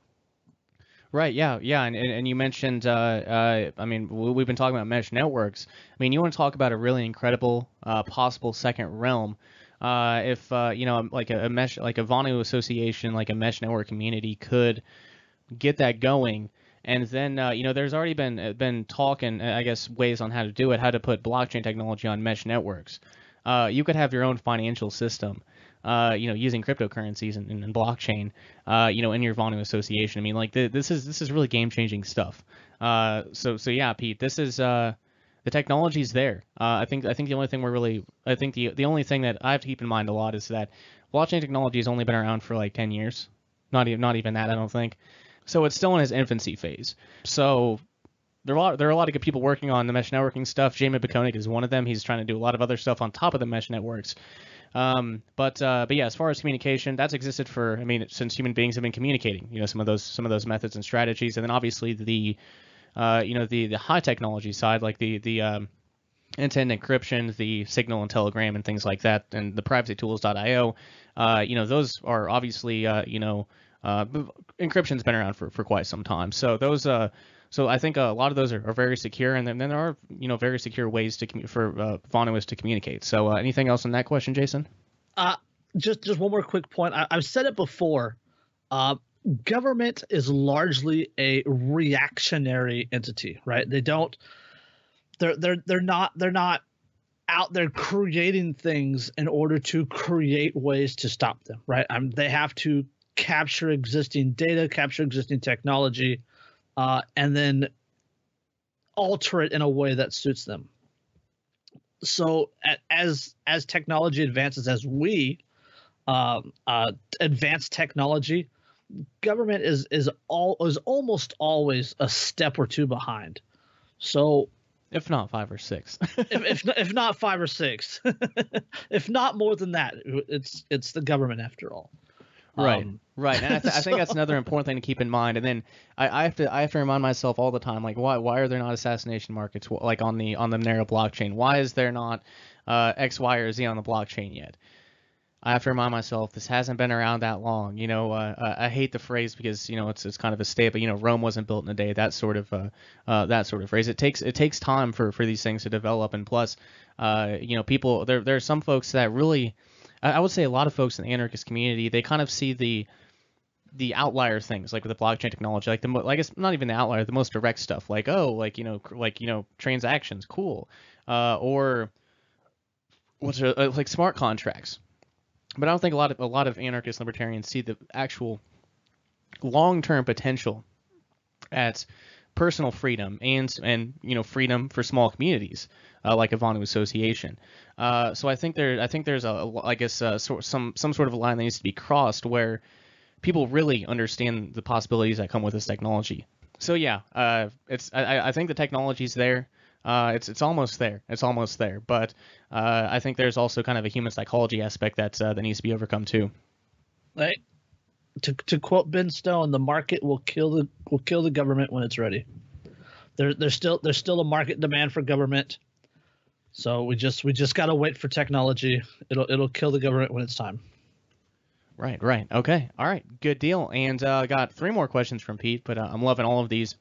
Right. Yeah. Yeah. And and, and you mentioned. Uh, uh, I mean, we- we've been talking about mesh networks. I mean, you want to talk about a really incredible uh, possible second realm. Uh, if uh, you know, like a, a mesh, like a Vonu association, like a mesh network community could get that going, and then uh, you know, there's already been been talk and I guess ways on how to do it, how to put blockchain technology on mesh networks. You could have your own financial system uh, you know, using cryptocurrencies and, and, and blockchain, uh, you know, in your Vonu association. I mean, like the, this is this is really game changing stuff. Uh, so so yeah, Pete, this is uh, the technology's there. Uh, I think I think the only thing we're really I think the the only thing that I have to keep in mind a lot is that blockchain technology has only been around for like 10 years, not even not even that I don't think. So it's still in its infancy phase. So there are a lot, there are a lot of good people working on the mesh networking stuff. Jamin Bakonik is one of them. He's trying to do a lot of other stuff on top of the mesh networks. Um, but uh, but yeah, as far as communication, that's existed for I mean since human beings have been communicating. You know some of those some of those methods and strategies, and then obviously the uh, you know the the high technology side like the the um, end-to-end encryption, the Signal and Telegram and things like that, and the privacytools.io. Uh, you know those are obviously uh, you know uh, encryption's been around for, for quite some time. So those uh, so I think a lot of those are, are very secure, and then, then there are you know very secure ways to commu- for uh, to communicate. So uh, anything else on that question, Jason? Uh, just just one more quick point. I, I've said it before. Uh, government is largely a reactionary entity, right? They don't. They're they're they're not they're not out there creating things in order to create ways to stop them, right? Um, they have to capture existing data, capture existing technology, uh, and then alter it in a way that suits them. So as as technology advances, as we um, uh, advance technology, government is is all is almost always a step or two behind. So If not five or six. if if, if not five or six, if not more than that, it's it's the government after all. Right, Um, right, and I, th- I think that's another important thing to keep in mind. And then I, I have to I have to remind myself all the time, like why why are there not assassination markets like on the on the Monero blockchain? Why is there not uh, X, Y, or Z on the blockchain yet? I have to remind myself this hasn't been around that long. You know, uh, I hate the phrase because you know it's it's kind of a statement. You know, Rome wasn't built in a day. That sort of uh, uh, that sort of phrase. It takes it takes time for for these things to develop, and plus, uh, you know, people there there are some folks that really, I, would say a lot of folks in the anarchist community they kind of see the the outlier things like with the blockchain technology like the mo- I guess not even the outlier the most direct stuff like oh like you know like you know transactions cool. Uh, or what's uh, like smart contracts. But I don't think a lot of a lot of anarchist libertarians see the actual long-term potential at personal freedom and and you know freedom for small communities uh, like a Vonu Association. Uh, so I think there I think there's a, I guess uh, some some sort of a line that needs to be crossed where people really understand the possibilities that come with this technology. So yeah, uh, it's I, I think the technology's there. Uh, it's it's almost there. It's almost there. But uh, I think there's also kind of a human psychology aspect that uh, that needs to be overcome too. Right? To to quote Ben Stone, the market will kill the will kill the government when it's ready. There there's still there's still a market demand for government. So we just we just gotta wait for technology. It'll it'll kill the government when it's time. Right, right. Okay. All right. Good deal. And uh, got three more questions from Pete, but uh, I'm loving all of these.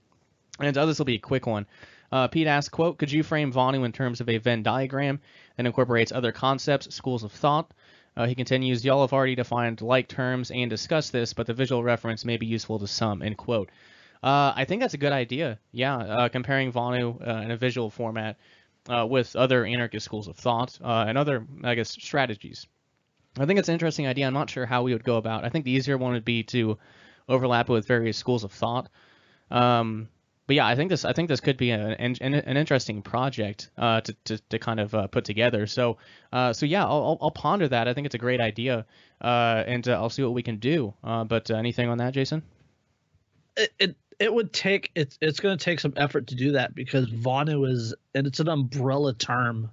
And uh, this will be a quick one. Uh, Pete asked, quote, could you frame Vonu in terms of a Venn diagram that incorporates other concepts, schools of thought? Uh, he continues, y'all have already defined like terms and discussed this, but the visual reference may be useful to some, end quote. Uh, I think that's a good idea. Yeah, uh, comparing Vonu uh, in a visual format uh, with other anarchist schools of thought uh, and other, I guess, strategies. I think it's an interesting idea. I'm not sure how we would go about. I think the easier one would be to overlap with various schools of thought. Um, but yeah, I think this I think this could be an an, an interesting project uh, to, to to kind of uh, put together. So uh, so yeah, I'll, I'll ponder that. I think it's a great idea, uh, and uh, I'll see what we can do. Uh, but anything on that, Jason? It it, it would take it's it's gonna take some effort to do that because Vonu is and it's an umbrella term.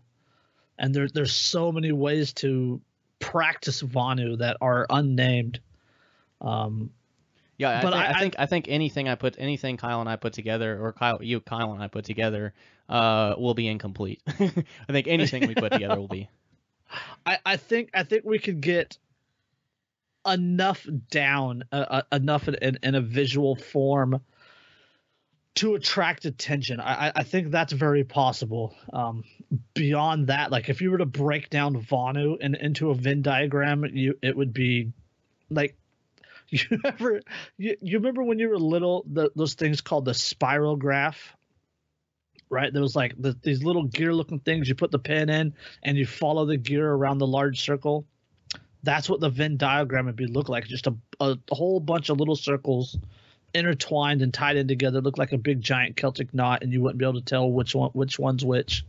And there there's so many ways to practice Vonu that are unnamed. Um Yeah, I, But thi- I- I I- think I think anything I put anything Kyle and I put together, or Kyle you Kyle and I put together, uh, will be incomplete. I think anything we put together will be. I, I think I think we could get enough down, uh, uh, enough in, in, in a visual form to attract attention. I, I- I think that's very possible. Um, beyond that, like if you were to break down Vonu in, into a Venn diagram, you it would be like you ever you, you remember when you were little the, those things called the Spirograph? Right? There was like the, these little gear looking things you put the pin in and you follow the gear around the large circle. That's what the venn diagram would be look like. Just a, a, whole bunch of little circles intertwined and tied in together look like a big giant celtic knot and you wouldn't be able to tell which one which one's which.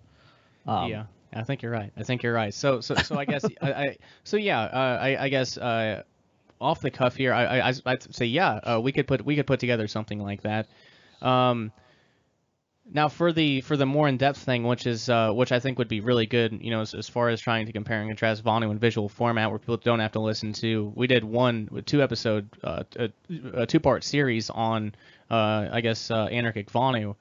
Um, yeah, I think you're right. I think you're right. So so so I guess I, I so yeah uh, I I guess uh, off the cuff here I I I'd say yeah uh, we could put we could put together something like that. Um, now for the for the more in depth thing, which is uh, which I think would be really good, you know, as, as far as trying to compare and contrast Vonu in visual format, where people don't have to listen to. We did one two episode uh, a, a two part series on uh, I guess uh, anarchic Vonu.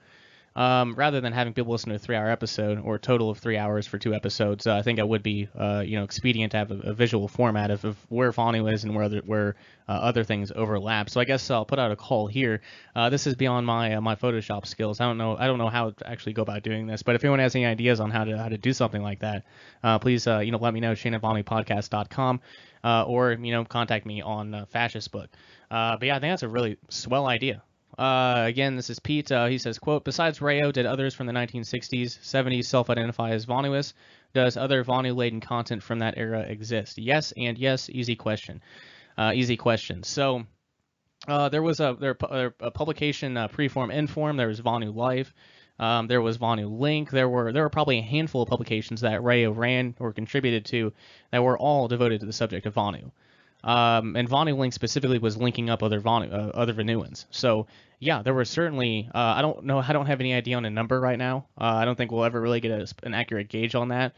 Um, rather than having people listen to a three-hour episode or a total of three hours for two episodes, uh, I think it would be, uh, you know, expedient to have a, a visual format of, of where Vonu is and where other, where uh, other things overlap. So I guess I'll put out a call here. Uh, this is beyond my uh, my Photoshop skills. I don't know I don't know how to actually go about doing this, but if anyone has any ideas on how to how to do something like that, uh, please you know let me know. VonuPodcast.com, uh, or you know contact me on uh, Fascist Book. Uh, but yeah, I think that's a really swell idea. Uh, again, this is Pete. Uh, he says, "quote Besides Rayo, did others from the 1960s, 70s self-identify as Vonuists? Does other Vonu-laden content from that era exist? Yes, and yes. Easy question. Uh, easy question. So." Uh, there was a, there, a publication uh, preform inform. There was Vonu Life. Um, there was Vonu Link. There were there were probably a handful of publications that Rayo ran or contributed to that were all devoted to the subject of Vonu. Um, and Vonu Link specifically was linking up other Vonu, uh, other Vonuans. So yeah, there were certainly. Uh, I don't know. I don't have any idea on a number right now. Uh, I don't think we'll ever really get a, an accurate gauge on that.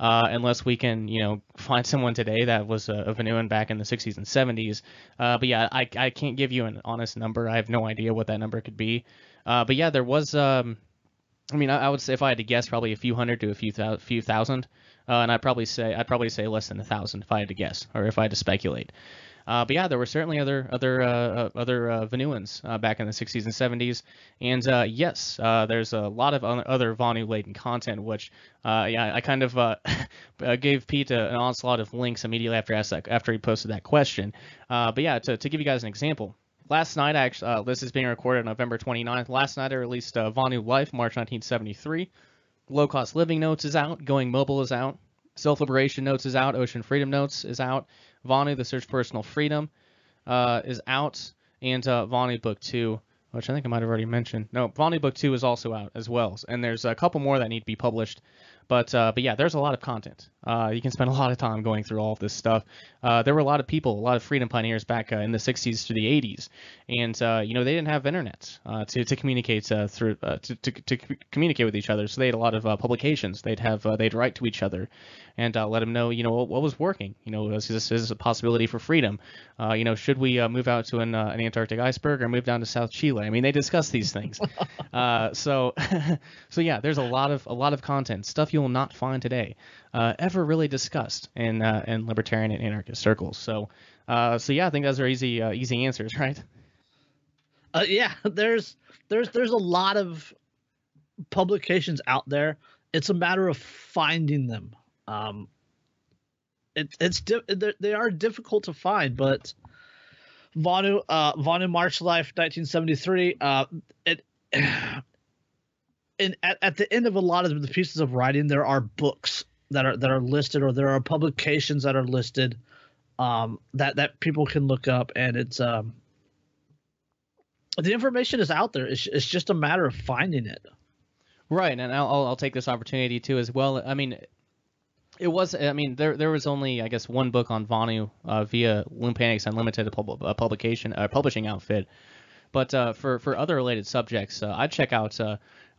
Uh, unless we can, you know, find someone today that was a, a Vonuan back in the 60s and 70s. Uh, but yeah, I, I can't give you an honest number. I have no idea what that number could be. Uh, but yeah, there was. Um, I mean, I, I, would say if I had to guess, probably a few hundred to a few few thousand. Uh, and I'd probably say I'd probably say less than a thousand if I had to guess, or if I had to speculate. Uh, but yeah, there were certainly other other uh, other uh, uh, back in the 60s and 70s, and uh, yes, uh, there's a lot of other Vonu-laden content, which yeah, I kind of gave Pete an onslaught of links immediately after that, after he posted that question. but yeah, to, to give you guys an example, last night, actually, uh, this is being recorded November 29th. Last night, I released uh, Vonu Life, March 1973. Low Cost Living Notes is out. Going Mobile is out. Self Liberation Notes is out. Ocean Freedom Notes is out. Vonu, The Search Personal Freedom, uh, is out. And uh, Vonu Book 2, which I think I might have already mentioned. No, Vonu Book 2 is also out as well. And there's a couple more that need to be published. But uh, but yeah, there's a lot of content. Uh, you can spend a lot of time going through all of this stuff. Uh, there were a lot of people, a lot of freedom pioneers back uh, in the 60s to the 80s, and uh, you know they didn't have internet uh, to, to communicate through to, to, to communicate with each other. So they had a lot of publications. They'd have they'd write to each other and let them know you know what, what was working. You know is this is a possibility for freedom. you know should we move out to an, an Antarctic iceberg or move down to South Chile? I mean they discuss these things. so so yeah, there's a lot of a lot of content stuff you will not find today uh, ever really discussed in uh, in libertarian and anarchist circles. So uh, so yeah, I think those are easy uh, easy answers, right? Uh, yeah, there's there's there's a lot of publications out there. It's a matter of finding them. Um, it, it's di- they are difficult to find, but Vonu uh, Vonu March Life 1973. Uh, it and at, at the end of a lot of the pieces of writing there are books that are that are listed or there are publications that are listed um, that that people can look up and it's um, the information is out there. It's, it's just a matter of finding it. Right and I'll, I'll take this opportunity too as well. I mean it was i mean there there was only i guess one book on vonu uh, via Loompanics Unlimited a, pub- a publication a publishing outfit but uh, for for other related subjects uh, i'd check out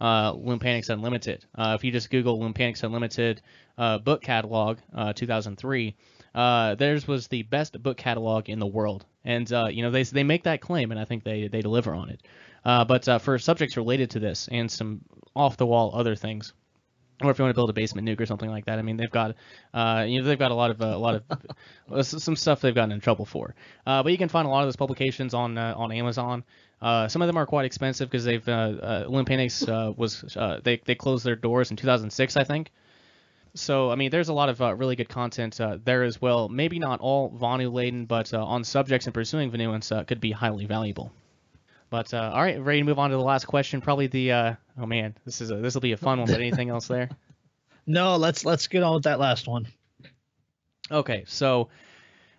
uh, Panics Unlimited. Uh, if you just Google Loompanics Unlimited uh, book catalog uh, 2003, uh, theirs was the best book catalog in the world. and uh, you know they they make that claim, and I think they they deliver on it. Uh, but uh, for subjects related to this and some off the wall other things, or if you want to build a basement nuke or something like that, I mean they've got uh, you know they've got a lot of uh, a lot of some stuff they've gotten in trouble for. Uh, but you can find a lot of those publications on uh, on Amazon. Uh, some of them are quite expensive because they've uh, uh, uh, was uh, they they closed their doors in 2006, I think. So I mean, there's a lot of uh, really good content uh, there as well. Maybe not all Vonu laden, but uh, on subjects and pursuing Vonuans uh, could be highly valuable. But uh, all right, ready to move on to the last question. Probably the uh, oh man, this is a, this will be a fun one. But anything else there? No, let's let's get on with that last one. Okay, so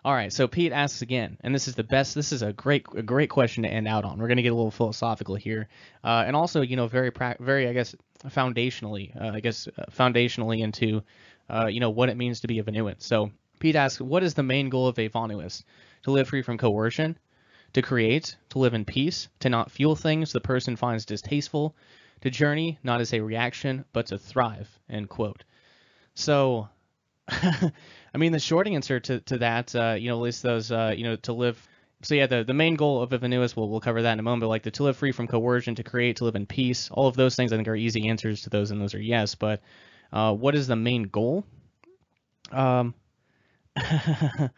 all right, so Pete asks again, and this is the best. This is a great, a great question to end out on. We're going to get a little philosophical here, uh, and also, you know, very, pra- very, I guess, foundationally, uh, I guess, uh, foundationally into, uh, you know, what it means to be a Vonuan. So Pete asks, what is the main goal of a Vonuist? To live free from coercion, to create, to live in peace, to not fuel things the person finds distasteful, to journey not as a reaction, but to thrive. End quote. So I mean, the short answer to, to that, uh, you know, at least those, uh, you know, to live. So yeah, the, the main goal of Evanuus, we'll, we'll cover that in a moment, but like the to live free from coercion, to create, to live in peace, all of those things I think are easy answers to those, and those are yes. But uh, what is the main goal? Um,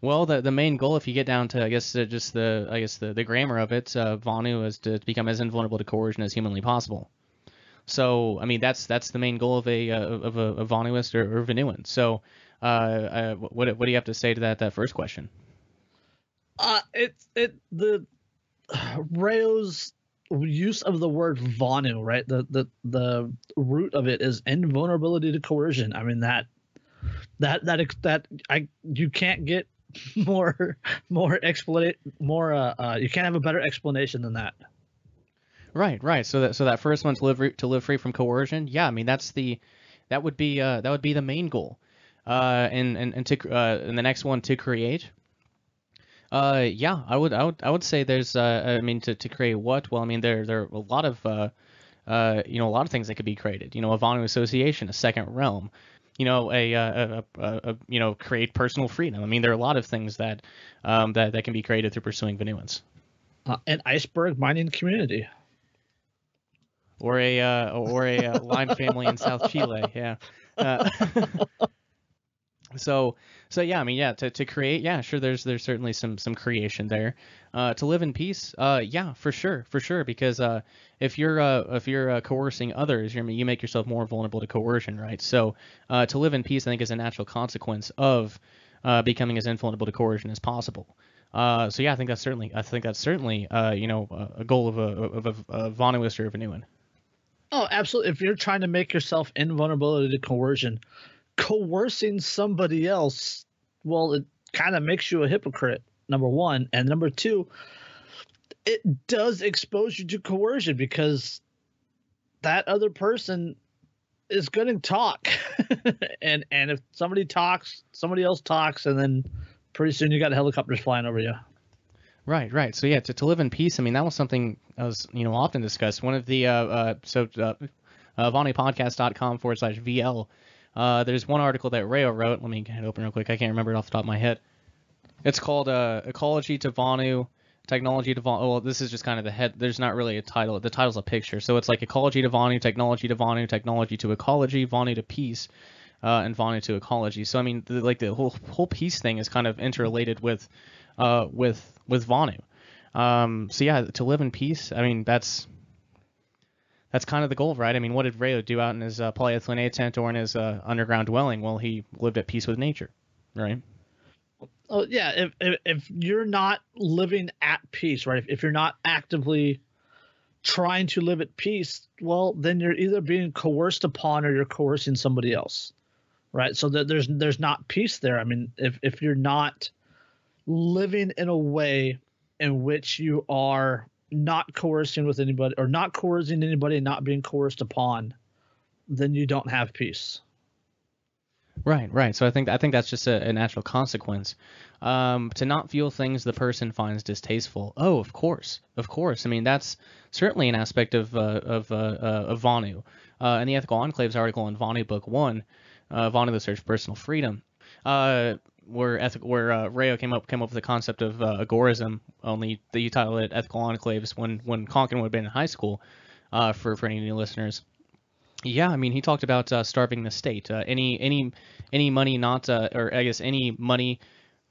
well, the the main goal, if you get down to, I guess, uh, just the, I guess the, the grammar of it, uh, Vonu is to become as invulnerable to coercion as humanly possible. So, I mean, that's that's the main goal of a uh, of a, a Vonuist or, or. So, uh, what what do you have to say to that that first question? Uh, it's it the Rayo's use of the word Vonu, right? The the the root of it is invulnerability to coercion. I mean that that that that I you can't get more more explanation more uh, uh you can't have a better explanation than that. Right, right. So that so that first one to live to live free from coercion. Yeah, I mean that's the that would be uh, that would be the main goal. Uh, and and and to uh, and the next one to create. Uh, yeah, I would I would I would say there's uh, I mean to, to create what? Well, I mean there there are a lot of uh, uh, you know a lot of things that could be created. You know, a Vonu association, a second realm. You know, a, a, a, a, you know create personal freedom. I mean, there are a lot of things that um, that that can be created through pursuing Vonuans. Uh, an iceberg mining community or a uh, or a uh, lime family in South Chile. Yeah. So so yeah, I mean yeah, to, to create, yeah, sure. There's there's certainly some some creation there. Uh, to live in peace, uh, yeah, for sure, for sure. Because uh, if you're uh, if you're uh, coercing others, you you make yourself more vulnerable to coercion, right? So uh, to live in peace, I think, is a natural consequence of uh, becoming as invulnerable to coercion as possible. Uh, so yeah, I think that's certainly I think that's certainly uh, you know a goal of a of a, a or of a new one. Oh, absolutely. If you're trying to make yourself invulnerable to coercion, coercing somebody else, well, it kind of makes you a hypocrite, number one. And number two, it does expose you to coercion because that other person is going to talk. and and if somebody talks, somebody else talks, and then pretty soon you got helicopters flying over you. Right, right. So yeah, to, to live in peace. I mean, that was something that was you know often discussed. One of the uh, uh so uh, uh VonuPodcast.com forward slash VL. Uh, there's one article that Rayo wrote. Let me get it open real quick. I can't remember it off the top of my head. It's called uh, Ecology to Vonu, Technology to Vonu. Well, this is just kind of the head. There's not really a title. The title's a picture. So it's like Ecology to Vonu, Technology to Vonu, Technology to Ecology, Vonu to Peace, uh, and Vonu to Ecology. So I mean, the, like the whole whole peace thing is kind of interrelated with uh, with with Vonu. Um, so yeah, to live in peace. I mean, that's that's kind of the goal, right? I mean, what did Rayo do out in his uh, polyethylene tent or in his uh, underground dwelling? Well, he lived at peace with nature, right? Oh yeah, if, if, if you're not living at peace, right? If, if you're not actively trying to live at peace, well, then you're either being coerced upon or you're coercing somebody else, right? So that there's there's not peace there. I mean, if if you're not living in a way in which you are not coercing with anybody or not coercing anybody and not being coerced upon, then you don't have peace. Right, right. So I think I think that's just a, a natural consequence. Um, to not feel things the person finds distasteful. Oh, of course, of course. I mean that's certainly an aspect of uh, of, uh, uh, of Vonu. Uh, in the Ethical Enclaves article in Vonu Book One, uh, Vonu: The Search for Personal Freedom, uh, where ethical where uh, Rayo came up came up with the concept of uh, agorism. Only that you title it ethical enclaves when when Konkin would have been in high school. Uh, for for any new listeners. Yeah, I mean, he talked about uh, starving the state. Uh, any any any money not, uh, or I guess any money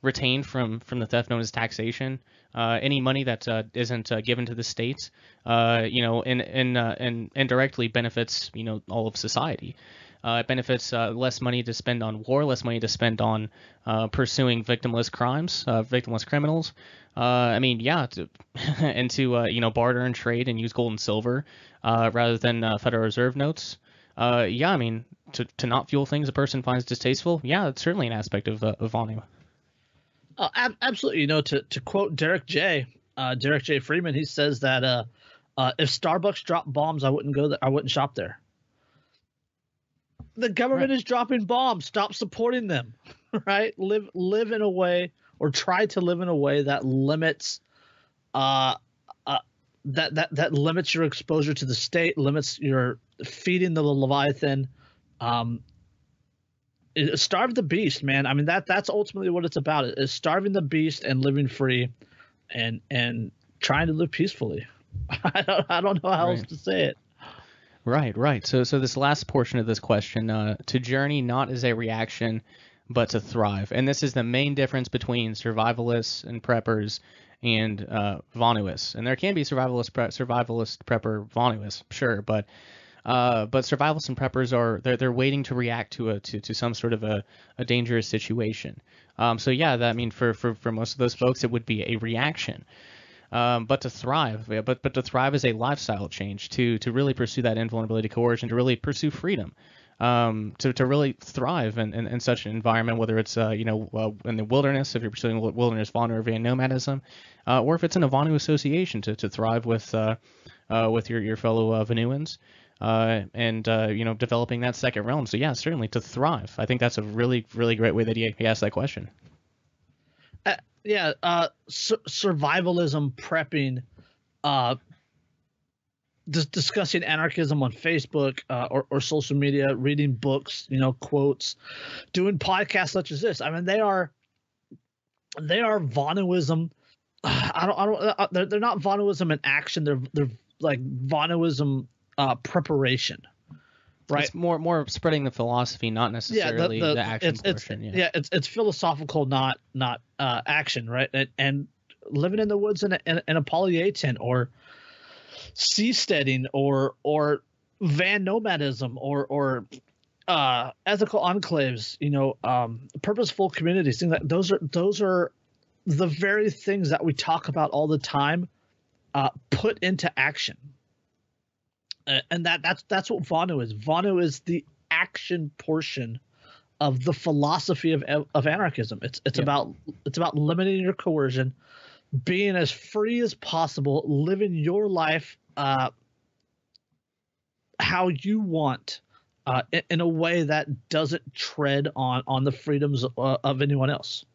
retained from from the theft known as taxation. Uh, any money that uh, not given to the state, you know, and and and indirectly benefits you know all of society. Uh, it benefits less money to spend on war, less money to spend on pursuing victimless crimes, victimless criminals. I mean, yeah, to, and to you know barter and trade and use gold and silver rather than Federal Reserve notes. yeah, I mean, to, to not fuel things a person finds distasteful. Yeah, it's certainly an aspect of of Vonu. Uh, ab- absolutely. You know, to, to quote Derrick J. Uh, Derrick J. Freeman, he says that uh, uh, if Starbucks dropped bombs, I wouldn't go there. I wouldn't shop there. The government right. is dropping bombs. Stop supporting them. Right? Live live in a way, or try to live in a way that limits, uh, uh, that that that limits your exposure to the state, limits your feeding the leviathan, um, starve the beast, man. I mean that that's ultimately what it's about. Is starving the beast and living free, and and trying to live peacefully. I don't I don't know how right. else to say it. Right, right. So so this last portion of this question, uh, to journey not as a reaction, but to thrive, and this is the main difference between survivalists and preppers and uh, Vonuists. And there can be survivalist pre- survivalist prepper Vonuists, sure, but uh, but survivalists and preppers are they're, they're waiting to react to a to, to some sort of a, a dangerous situation. Um, so yeah, that I mean for, for for most of those folks it would be a reaction. Um, but to thrive, but but to thrive is a lifestyle change to to really pursue that invulnerability coercion, to really pursue freedom, um, to, to really thrive in, in, in, such an environment, whether it's uh, you know uh, in the wilderness, if you're pursuing wilderness van nomadism, uh, or if it's in a Vonu association to, to thrive with uh, uh, with your, your fellow uh, Vonuans uh, and you know developing that second realm. So yeah, certainly to thrive. I think that's a really really great way that he, he asked that question. Uh, yeah, uh, su- survivalism prepping, uh, dis- discussing anarchism on Facebook uh, or, or social media, reading books, you know, quotes, doing podcasts such as this. I mean, they are they are Vonuism. I don't, I don't, uh, they're, they're not Vonuism in action. They're, they're like Vonuism uh, preparation. Right. It's more more spreading the philosophy, not necessarily yeah, the, the, the action it's, portion. It's, yeah. yeah, it's it's philosophical, not not uh, action, right? And, and living in the woods in a, in, in a tent or seasteading or or van nomadism or or uh, ethical enclaves, you know, um, purposeful communities, things like those are those are the very things that we talk about all the time, uh, put into action uh, and that that's that's what Vonu is. Vonu is the action portion of the philosophy of of anarchism. It's it's yeah. about it's about limiting your coercion, being as free as possible, living your life uh, how you want. Uh, in, in, a way that doesn't tread on on the freedoms uh, of anyone else.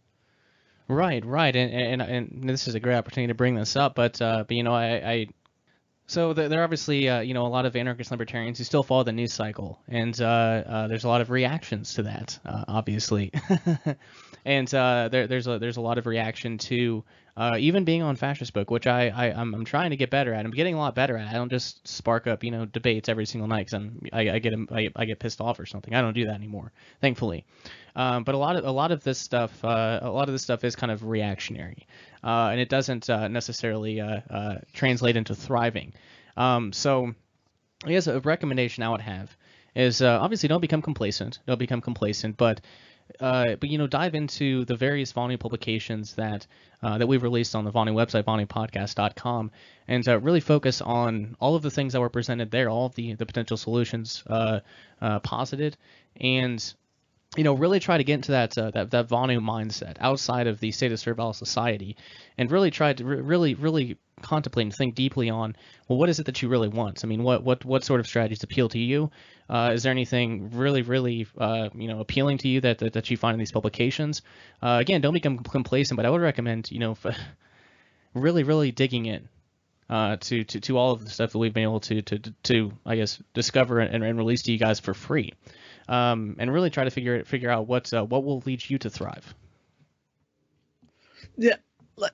Right, right, and, and and this is a great opportunity to bring this up, but uh, but you know I, I so there are obviously, uh, you know, a lot of anarchist libertarians who still follow the news cycle, and uh, uh, there's a lot of reactions to that, uh, obviously, and uh, there, there's a there's a lot of reaction to uh, even being on fascist book, which I, I I'm, I'm, trying to get better at. I'm getting a lot better at. I don't just spark up, you know, debates every single night because I'm I, get I, I, get pissed off or something. I don't do that anymore, thankfully. Um, but a lot of a lot of this stuff, a lot of this stuff is kind of reactionary uh, and it doesn't uh, necessarily uh, uh, translate into thriving. Um, so, I guess a recommendation I would have is uh, obviously don't become complacent. Don't become complacent, but uh, but you know dive into the various Vonu publications that uh, that we've released on the Vonu website, VonuPodcast.com, and uh, really focus on all of the things that were presented there, all of the the potential solutions posited, and you know, really try to get into that uh, that that Vonu mindset outside of the state of servile society, and really try to re- really really contemplate and think deeply on well, what is it that you really want? I mean, what what what sort of strategies appeal to you? Uh, is there anything really really uh, you know appealing to you that, that, that you find in these publications? Uh, again, don't become complacent, but I would recommend you know really really digging in. Uh, to, to, to all of the stuff that we've been able to, to, to I guess, discover and, and release to you guys for free um, and really try to figure figure out what uh, what will lead you to thrive. Yeah,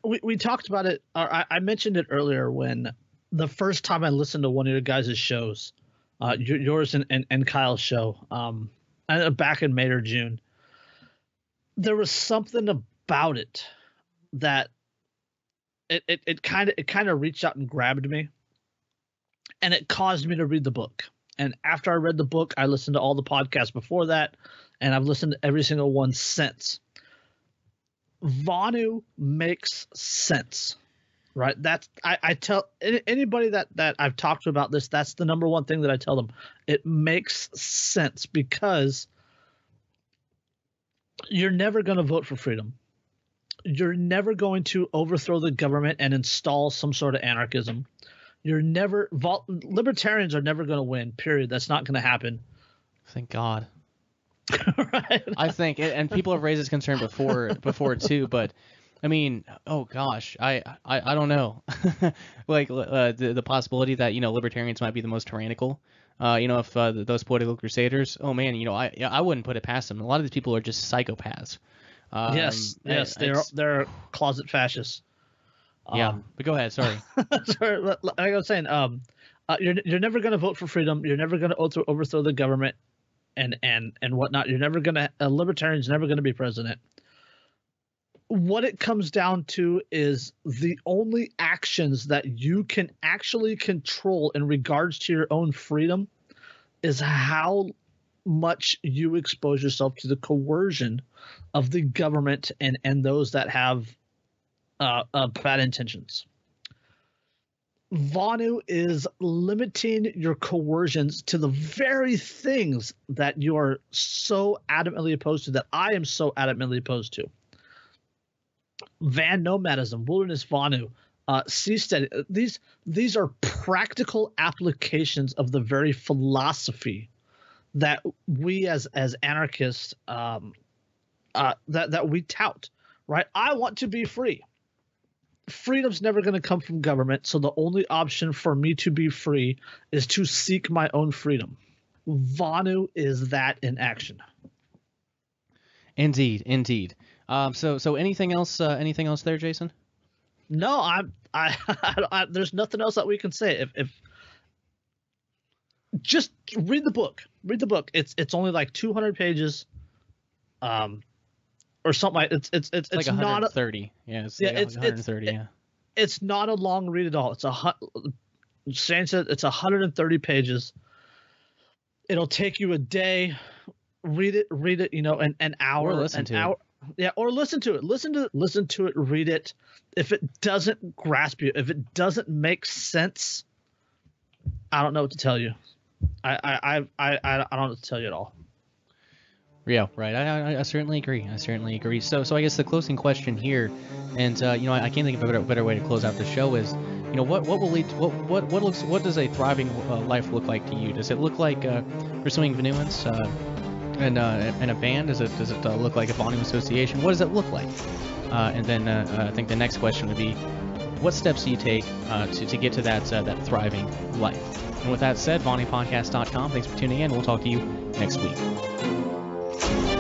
we we talked about it. I, I mentioned it earlier when the first time I listened to one of your guys' shows, uh, yours and, and and Kyle's show, um, uh, back in May or June. There was something about it that it it it kind of it kind of reached out and grabbed me, and it caused me to read the book. And after I read the book, I listened to all the podcasts before that, and I've listened to every single one since. Vonu makes sense, right? That's I, I tell anybody that that I've talked to about this. That's the number one thing that I tell them. It makes sense because you're never going to vote for freedom. You're never going to overthrow the government and install some sort of anarchism. You're never vol- libertarians are never going to win. Period. That's not going to happen. Thank God. right? I think, and and people have raised this concern before, before too. But I mean, oh gosh, I, I, I don't know. like uh, the the possibility that you know libertarians might be the most tyrannical. Uh, you know, if uh, those political crusaders, oh man, you know, I I wouldn't put it past them. A lot of these people are just psychopaths. Um, yes, yes, they're they're closet fascists. yeah. Um, but go ahead. Sorry. sorry, like I was saying, um, uh, you're you're never going to vote for freedom. You're never going to overthrow, overthrow the government, and and and whatnot. You're never to a libertarian's never going to be president. What it comes down to is the only actions that you can actually control in regards to your own freedom is how much you expose yourself to the coercion of the government and and those that have uh, uh, bad intentions. Vonu is limiting your coercions to the very things that you are so adamantly opposed to, that I am so adamantly opposed to. Van nomadism, wilderness Vonu, uh, seasteading. uh, These these are practical applications of the very philosophy that we as as anarchists um, uh, that that we tout. Right, I want to be free freedom's never going to come from government so the only option for me to be free is to seek my own freedom Vonu is that in action indeed, indeed. Um, so so anything else? Uh, anything else there, Jason? no i'm I, I, there's nothing else that we can say if, if just read the book read the book it's it's only like 200 pages um or something like it's it's it's, It's it's like not a, 130. yeah, it's Yeah, like it's- it's- 130. yeah. it's not a long read at all. It's a hu- Shane said it's 130 pages. It'll take you a day. Read it, read it. You know, an an hour, or listen an to it. Yeah, or listen to it. Listen to listen to it. Read it. If it doesn't grasp you, if it doesn't make sense, I don't know what to tell you. I I I I, I don't know what to tell you at all. Yeah, right. I, I, I certainly agree. I certainly agree. So, so I guess the closing question here, and uh, you know, I, I can't think of a better, better way to close out the show is, you know, what what will lead, what what what looks, what does a thriving uh, life look like to you? Does it look like uh, pursuing Venuance uh, and uh, and a band? Does it does it uh, look like a Vonu association? What does it look like? And then I think the next question would be, what steps do you take to, to get to that that thriving life? And with that said, VonuPodcast.com. Thanks for tuning in. We'll talk to you next week. Thank you.